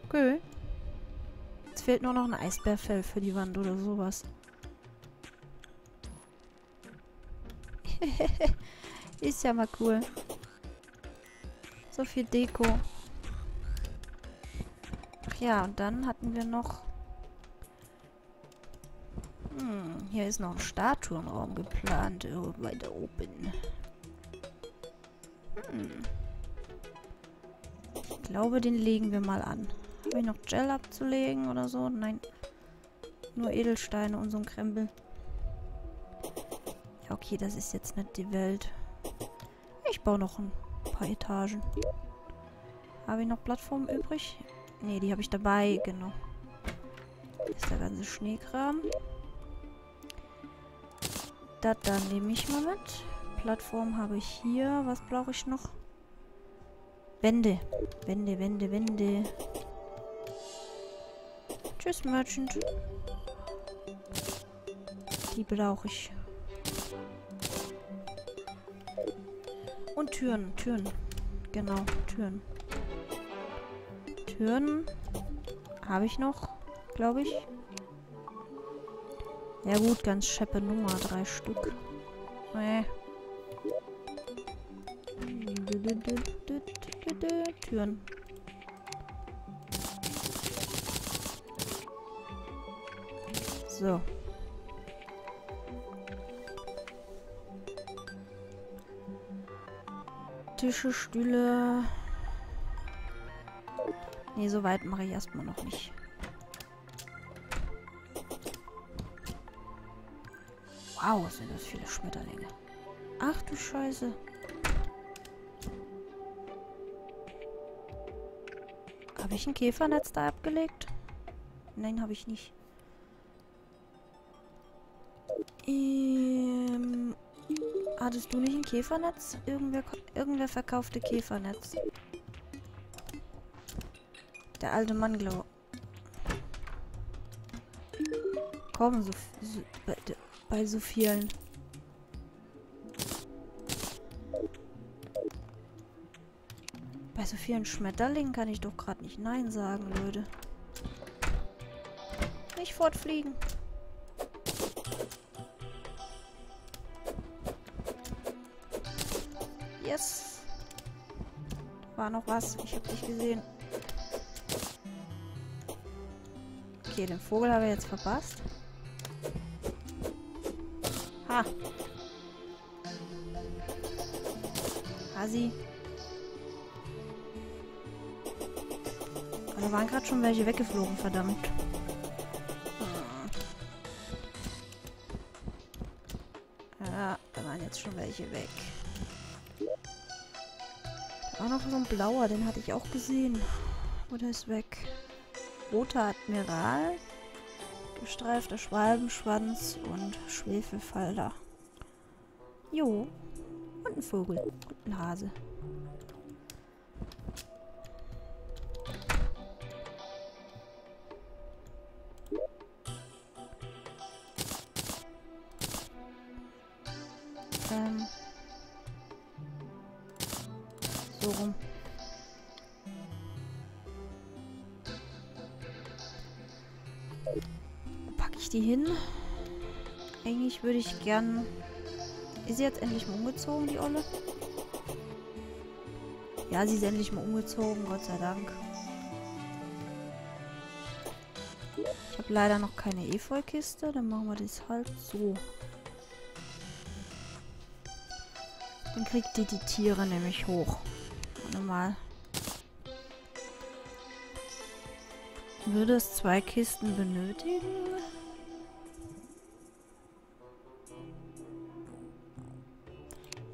A: Okay. Jetzt fehlt nur noch ein Eisbärfell für die Wand oder sowas. [LAUGHS] Ist ja mal cool. So viel Deko. Ja, und dann hatten wir noch... Hm, hier ist noch ein Statuenraum geplant. Weiter oben. Hm. Ich glaube, den legen wir mal an. Habe ich noch Gel abzulegen oder so? Nein. Nur Edelsteine und so ein Krempel. Ja, okay, das ist jetzt nicht die Welt. Ich baue noch ein paar Etagen. Habe ich noch Plattformen übrig? Ne, die habe ich dabei, genau. Hier ist der ganze Schneekram. Das dann nehme ich mal mit. Plattform habe ich hier. Was brauche ich noch? Wände. Wände, Wände, Wände. Tschüss, Merchant. Die brauche ich. Und Türen, Türen. Genau, Türen. Türen habe ich noch, glaube ich. Ja gut, ganz scheppe Nummer, drei Stück. Nee. Türen. So. Tische, Stühle. Nee, so weit mache ich erstmal noch nicht. Wow, sind das viele Schmetterlinge. Ach du Scheiße. Habe ich ein Käfernetz da abgelegt? Nein, habe ich nicht. Ähm, hattest du nicht ein Käfernetz? Irgendwer, irgendwer verkaufte Käfernetz. Der alte Mann, glaube Komm, so, so bei, bei so vielen. Bei so vielen Schmetterlingen kann ich doch gerade nicht Nein sagen, Leute. Nicht fortfliegen. Yes. War noch was. Ich habe dich gesehen. Okay, den Vogel habe ich jetzt verpasst. Ha. Hasi. Da waren gerade schon welche weggeflogen, verdammt. Ja, da waren jetzt schon welche weg. Auch noch so ein blauer, den hatte ich auch gesehen. Oder ist weg? Roter Admiral, gestreifter Schwalbenschwanz und Schwefelfalter. Jo. Und ein Vogel. Und ein Hase. Ich gern... Ist sie jetzt endlich mal umgezogen, die Olle? Ja, sie ist endlich mal umgezogen, Gott sei Dank. Ich habe leider noch keine Efeu-Kiste, dann machen wir das halt so. Dann kriegt die die Tiere nämlich hoch. Warte mal. Würde es zwei Kisten benötigen?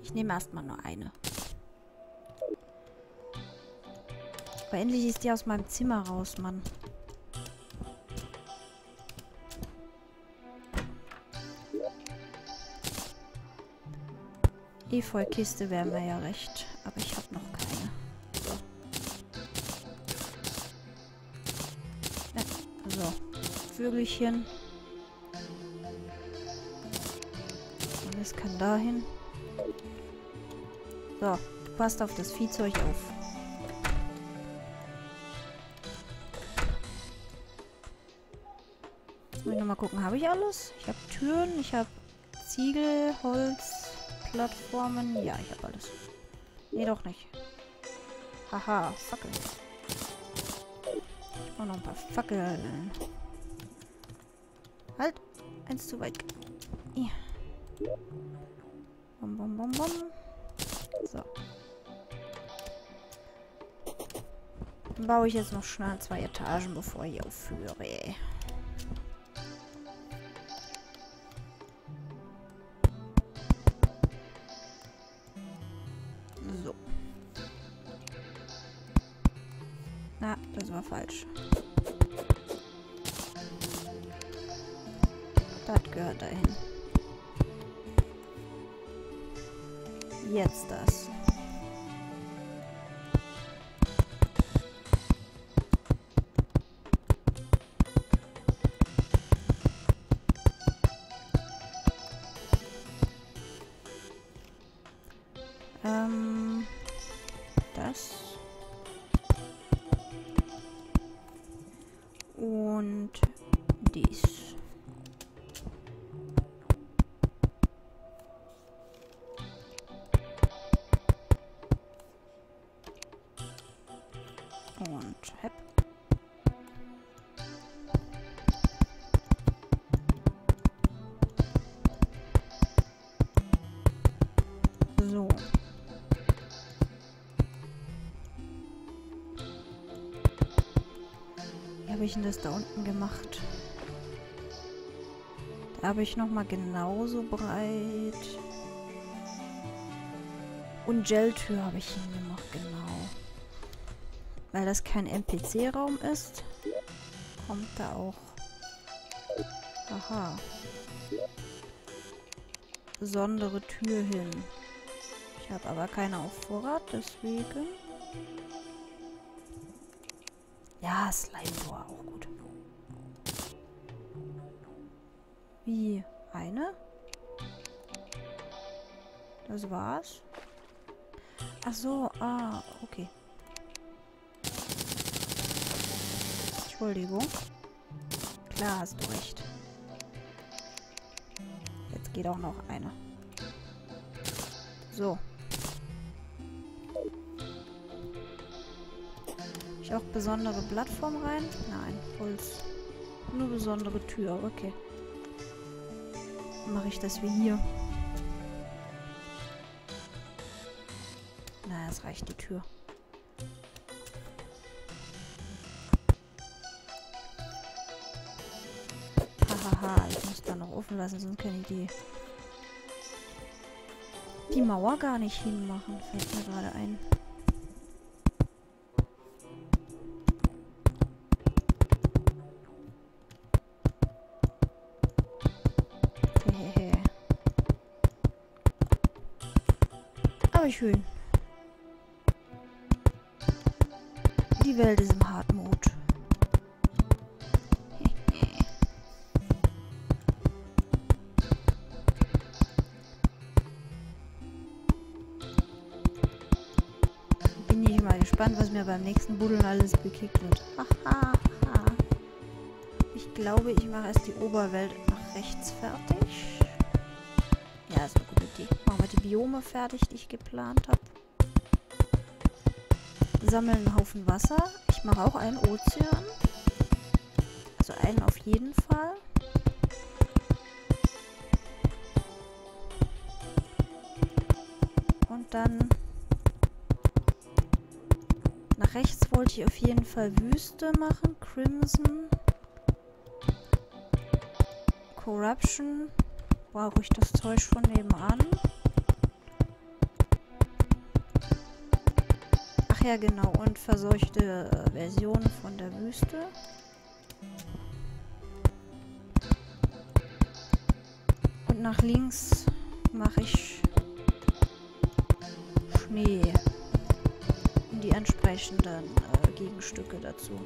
A: Ich nehme erstmal nur eine. Aber endlich ist die aus meinem Zimmer raus, Mann. Efeu-Kiste wäre mir ja recht. Aber ich habe noch keine. Ja, so. Vögelchen. Alles kann dahin. So, passt auf das Viehzeug auf. Jetzt muss ich nochmal gucken, habe ich alles? Ich habe Türen, ich habe Ziegel, Holz, Plattformen. Ja, ich habe alles. Nee, doch nicht. Haha, Fackeln. Ich brauche noch ein paar Fackeln. Halt! Eins zu weit. Ja. Bom, bom, bom, bom. Baue ich jetzt noch schnell zwei Etagen, bevor ich aufführe. So. Na, das war falsch. So. Wie habe ich denn das da unten gemacht? Da habe ich nochmal genauso breit. Und Gel-Tür habe ich hingemacht, genau. Weil das kein NPC-Raum ist, kommt da auch... Aha. Besondere Tür hin. Ich habe aber keine auf Vorrat, deswegen... Ja, Slime Door, auch gut. Wie? Eine? Das war's? Ach so, ah, okay. Entschuldigung. Klar, hast du recht. Jetzt geht auch noch eine. So. Ich auch besondere Plattform rein? Nein, Holz. Nur besondere Tür, okay. Mache ich das wie hier. Na, es reicht die Tür. Hahaha, ich muss da noch offen lassen, sonst kann ich die die Mauer gar nicht hinmachen, fällt mir gerade ein. Schön. Die Welt ist im Hartmut. [LAUGHS] Bin ich mal gespannt, was mir beim nächsten Buddeln alles begegnet. Haha. ich glaube, ich mache erst die Oberwelt nach rechts fertig. Ja, ist eine gute Idee. Biome fertig, die ich geplant habe. Sammeln einen Haufen Wasser. Ich mache auch einen Ozean. Also einen auf jeden Fall. Und dann nach rechts wollte ich auf jeden Fall Wüste machen. Crimson. Corruption. Brauche ich das Zeug von nebenan. Ach ja, genau. Und verseuchte äh, Versionen von der Wüste. Und nach links mache ich Schnee. Und die entsprechenden äh, Gegenstücke dazu.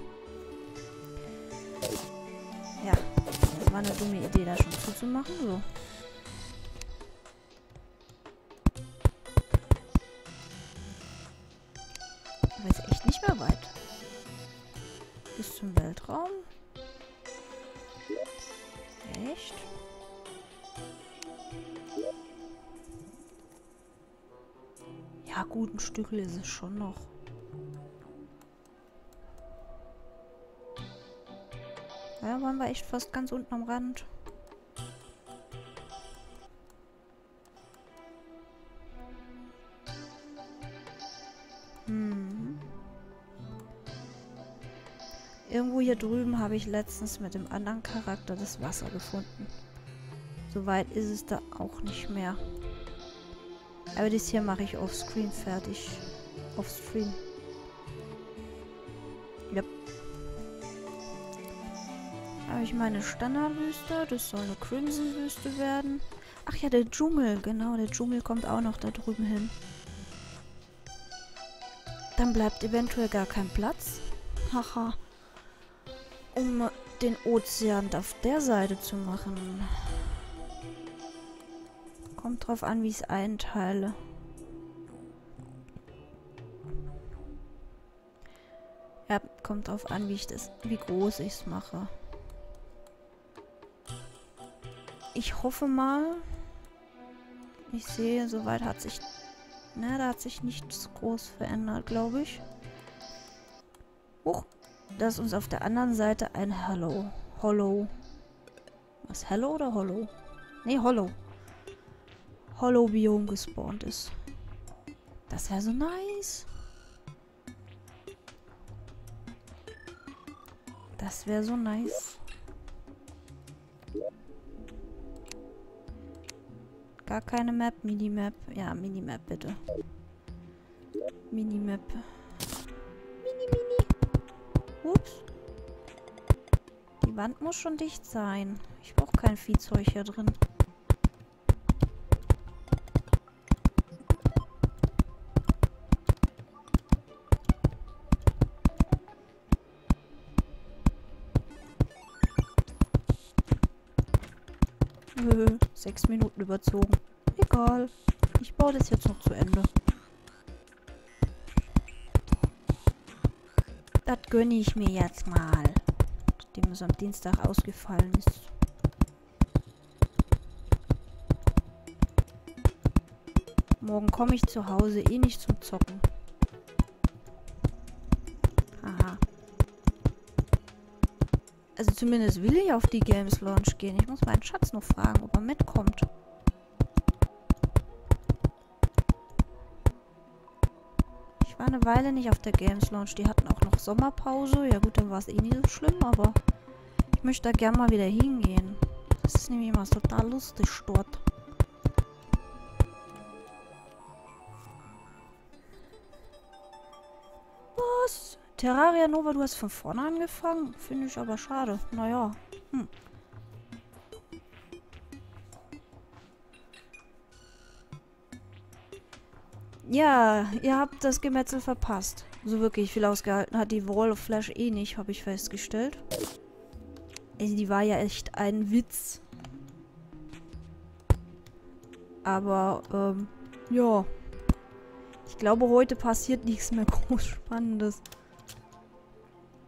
A: Ja, das war eine dumme Idee, da schon zuzumachen. So. Ein Stückel ist es schon noch. Ja, waren wir echt fast ganz unten am Rand. Hm. Irgendwo hier drüben habe ich letztens mit dem anderen Charakter das Wasser gefunden. Soweit ist es da auch nicht mehr. Aber das hier mache ich offscreen fertig. Offstream. Yep. Habe ich meine Standardwüste. Das soll eine Crimson-Wüste werden. Ach ja, der Dschungel. Genau, der Dschungel kommt auch noch da drüben hin. Dann bleibt eventuell gar kein Platz. Haha. Um den Ozean auf der Seite zu machen. Kommt drauf an, wie ich es einteile. Ja, kommt drauf an, wie ich das, wie groß ich es mache. Ich hoffe mal. Ich sehe, soweit hat sich Ne, da hat sich nichts groß verändert, glaube ich. Huch. Da ist uns auf der anderen Seite ein Hello. Hollow. Was, Hello oder Hollow? Ne, Hollow. Hollow Biom gespawnt ist. Das wäre so nice. Das wäre so nice. Gar keine Map, Minimap. Ja, Minimap bitte. Minimap. Mini, mini. Ups. Die Wand muss schon dicht sein. Ich brauche kein Viehzeug hier drin. Sechs Minuten überzogen. Egal. Ich baue das jetzt noch zu Ende. Das gönne ich mir jetzt mal. Nachdem es am Dienstag ausgefallen ist. Morgen komme ich zu Hause eh nicht zum Zocken. Also zumindest will ich auf die Games Launch gehen. Ich muss meinen Schatz noch fragen, ob er mitkommt. Ich war eine Weile nicht auf der Games Launch. Die hatten auch noch Sommerpause. Ja gut, dann war es eh nicht so schlimm, aber ich möchte da gerne mal wieder hingehen. Das ist nämlich immer total lustig dort. Terraria Nova, du hast von vorne angefangen? Finde ich aber schade. Naja. Hm. Ja, ihr habt das Gemetzel verpasst. So wirklich viel ausgehalten hat die Wall of Flash eh nicht, habe ich festgestellt. Also die war ja echt ein Witz. Aber, ähm, ja. Ich glaube, heute passiert nichts mehr [LAUGHS] groß Spannendes.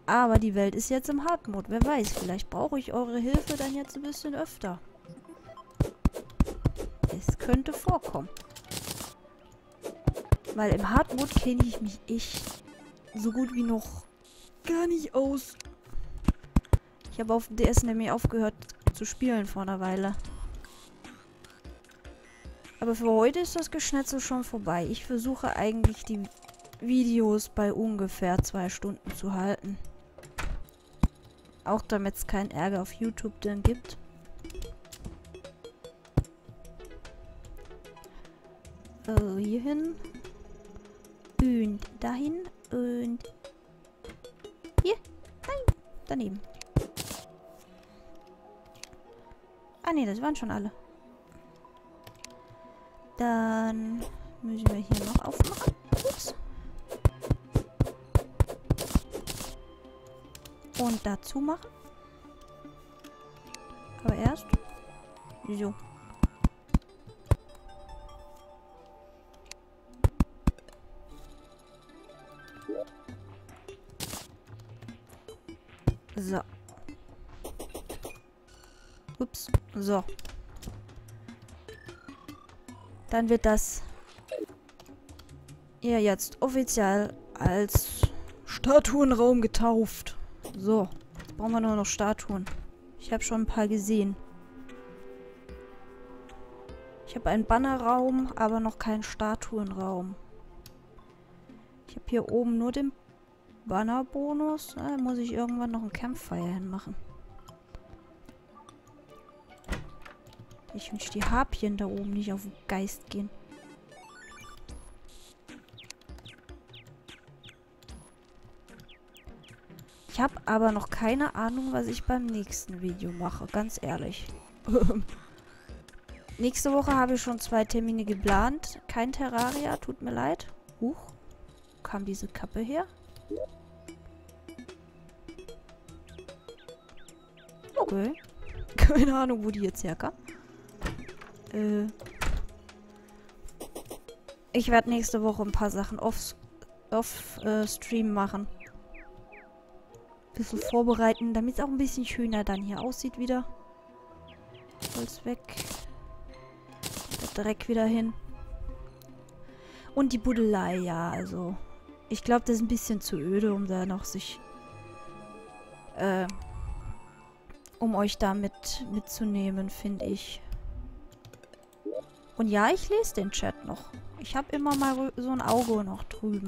A: Aber die Welt ist jetzt im Hardmode. Wer weiß, vielleicht brauche ich eure Hilfe dann jetzt ein bisschen öfter. Es könnte vorkommen. Weil im Hardmode kenne ich mich echt so gut wie noch gar nicht aus. Ich habe auf DS nämlich aufgehört zu spielen vor einer Weile. Aber für heute ist das Geschnetzel schon vorbei. Ich versuche eigentlich die Videos bei ungefähr zwei Stunden zu halten. Auch damit es keinen Ärger auf YouTube dann gibt. So, hier hin. Und dahin. Und hier. Nein, daneben. Ah ne, das waren schon alle. Dann müssen wir hier noch aufmachen. Und dazu machen. Aber erst. So. So. Ups. So. Dann wird das hier jetzt offiziell als Statuenraum getauft. So. Jetzt brauchen wir nur noch Statuen. Ich habe schon ein paar gesehen. Ich habe einen Bannerraum, aber noch keinen Statuenraum. Ich habe hier oben nur den Bannerbonus. Da muss ich irgendwann noch ein Campfire hinmachen. Ich wünsche die Harpien da oben nicht auf den Geist gehen. Ich habe aber noch keine Ahnung, was ich beim nächsten Video mache. Ganz ehrlich. [LAUGHS] Nächste Woche habe ich schon zwei Termine geplant. Kein Terraria, tut mir leid. Huch. Kam diese Kappe her? Okay. [LAUGHS] Keine Ahnung, wo die jetzt herkam. Äh. Ich werde nächste Woche ein paar Sachen off, off äh, Stream machen bisschen vorbereiten, damit es auch ein bisschen schöner dann hier aussieht wieder. Holz weg. Der Dreck wieder hin. Und die Buddelei, ja, also. Ich glaube, das ist ein bisschen zu öde, um da noch sich... Äh, um euch da mit, mitzunehmen, finde ich. Und ja, ich lese den Chat noch. Ich habe immer mal so ein Auge noch drüben.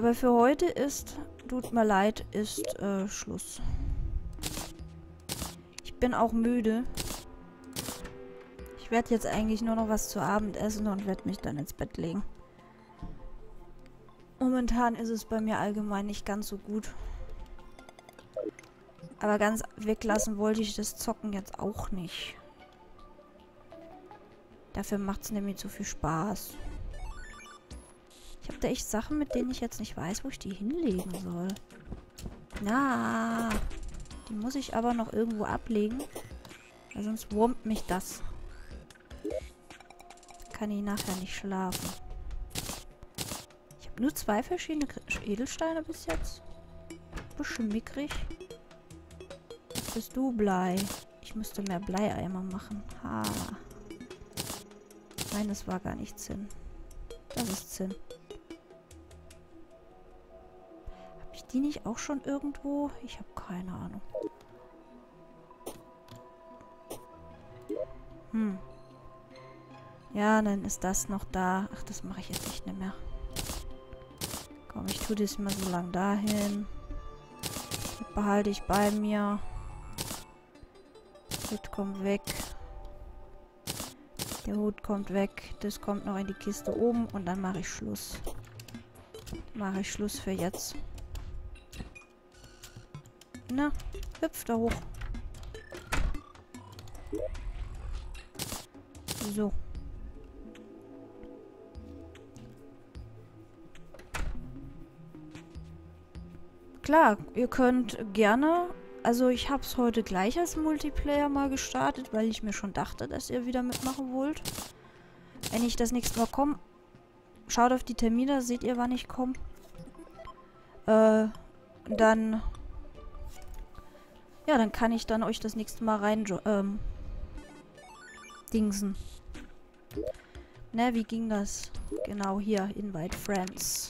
A: Aber für heute ist, tut mir leid, ist äh, Schluss. Ich bin auch müde. Ich werde jetzt eigentlich nur noch was zu Abend essen und werde mich dann ins Bett legen. Momentan ist es bei mir allgemein nicht ganz so gut. Aber ganz weglassen wollte ich das Zocken jetzt auch nicht. Dafür macht es nämlich zu viel Spaß habe da echt Sachen, mit denen ich jetzt nicht weiß, wo ich die hinlegen soll. Na, die muss ich aber noch irgendwo ablegen. Weil sonst wurmt mich das. Kann ich nachher nicht schlafen. Ich habe nur zwei verschiedene Edelsteine bis jetzt. Bisschen mickrig. Was bist du, Blei? Ich müsste mehr Bleieimer machen. Ha. Nein, das war gar nicht Zinn. Das ist Zinn. Die nicht auch schon irgendwo? Ich habe keine Ahnung. Hm. Ja, dann ist das noch da. Ach, das mache ich jetzt nicht mehr. Komm, ich tue das mal so lang dahin. Das behalte ich bei mir. Das kommt weg. Der Hut kommt weg. Das kommt noch in die Kiste oben und dann mache ich Schluss. Mache ich Schluss für jetzt. Na, hüpf da hoch. So. Klar, ihr könnt gerne... Also ich habe es heute gleich als Multiplayer mal gestartet, weil ich mir schon dachte, dass ihr wieder mitmachen wollt. Wenn ich das nächste Mal komme, schaut auf die Termine, seht ihr, wann ich komme. Äh, dann ja, dann kann ich dann euch das nächste Mal rein ähm, dingsen. Ne, wie ging das? Genau, hier, Invite Friends.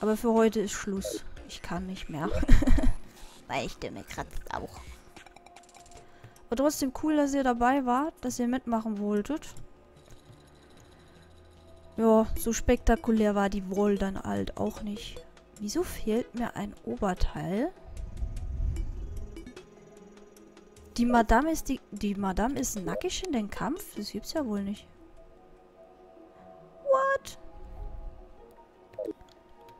A: Aber für heute ist Schluss. Ich kann nicht mehr. [LAUGHS] Weil ich mir kratzt auch. Aber trotzdem cool, dass ihr dabei wart, dass ihr mitmachen wolltet. Ja, so spektakulär war die Wall dann halt auch nicht. Wieso fehlt mir ein Oberteil? Die Madame ist die... Die Madame ist nackig in den Kampf? Das gibt's ja wohl nicht. What?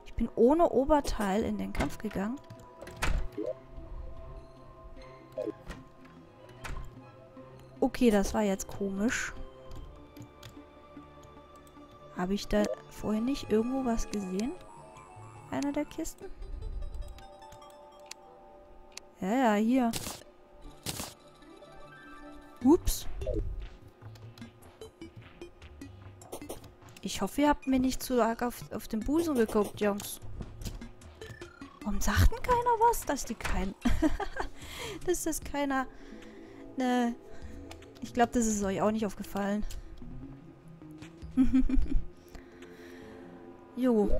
A: Ich bin ohne Oberteil in den Kampf gegangen. Okay, das war jetzt komisch. Habe ich da vorhin nicht irgendwo was gesehen? Einer der Kisten? Ja, ja, hier. Ups. Ich hoffe, ihr habt mir nicht zu arg auf, auf den Busen geguckt, Jungs. Warum sagt denn keiner was, dass die kein... [LAUGHS] dass das keiner... Ne... Ich glaube, das ist euch auch nicht aufgefallen. [LAUGHS] jo.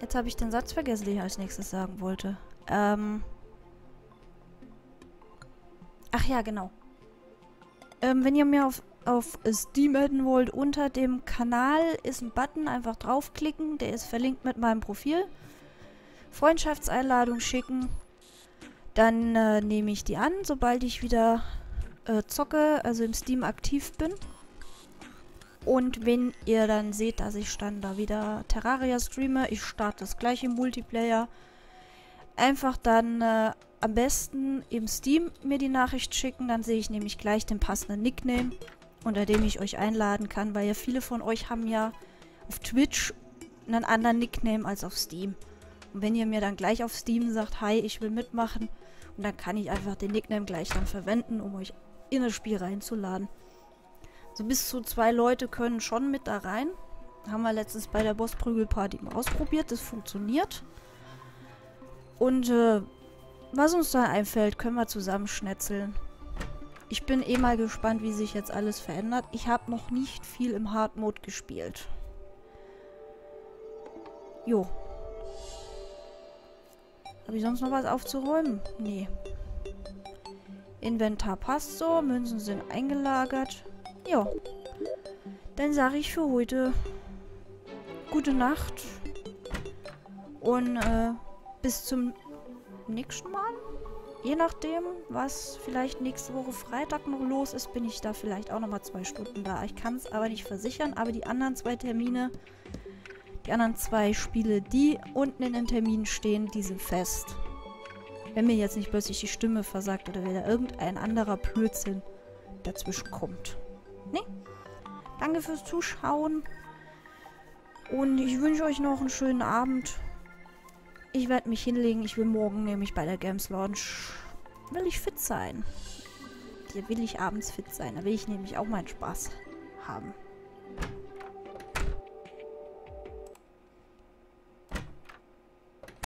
A: Jetzt habe ich den Satz vergessen, den ich als nächstes sagen wollte. Ähm... Ach ja, genau. Ähm, wenn ihr mir auf, auf Steam adden wollt, unter dem Kanal ist ein Button, einfach draufklicken. Der ist verlinkt mit meinem Profil. Freundschaftseinladung schicken. Dann äh, nehme ich die an, sobald ich wieder äh, zocke, also im Steam aktiv bin. Und wenn ihr dann seht, dass ich dann da wieder Terraria streame, ich starte das gleiche Multiplayer. Einfach dann äh, am besten im Steam mir die Nachricht schicken, dann sehe ich nämlich gleich den passenden Nickname, unter dem ich euch einladen kann, weil ja viele von euch haben ja auf Twitch einen anderen Nickname als auf Steam. Und wenn ihr mir dann gleich auf Steam sagt, hi, ich will mitmachen, und dann kann ich einfach den Nickname gleich dann verwenden, um euch in das Spiel reinzuladen. So bis zu zwei Leute können schon mit da rein. Haben wir letztens bei der Bossprügelparty mal ausprobiert. Das funktioniert. Und äh, was uns da einfällt, können wir zusammenschnetzeln. Ich bin eh mal gespannt, wie sich jetzt alles verändert. Ich habe noch nicht viel im Hard Mode gespielt. Jo. Habe ich sonst noch was aufzuräumen? Nee. Inventar passt so. Münzen sind eingelagert. Jo. Dann sage ich für heute gute Nacht. Und äh, bis zum nächsten Mal. Je nachdem, was vielleicht nächste Woche Freitag noch los ist, bin ich da vielleicht auch nochmal zwei Stunden da. Ich kann es aber nicht versichern, aber die anderen zwei Termine, die anderen zwei Spiele, die unten in den Terminen stehen, die sind fest. Wenn mir jetzt nicht plötzlich die Stimme versagt oder wenn da irgendein anderer Blödsinn dazwischen kommt. Ne? Danke fürs Zuschauen. Und ich wünsche euch noch einen schönen Abend. Ich werde mich hinlegen. Ich will morgen nämlich bei der Games Launch... Will ich fit sein. Hier will ich abends fit sein. Da will ich nämlich auch meinen Spaß haben.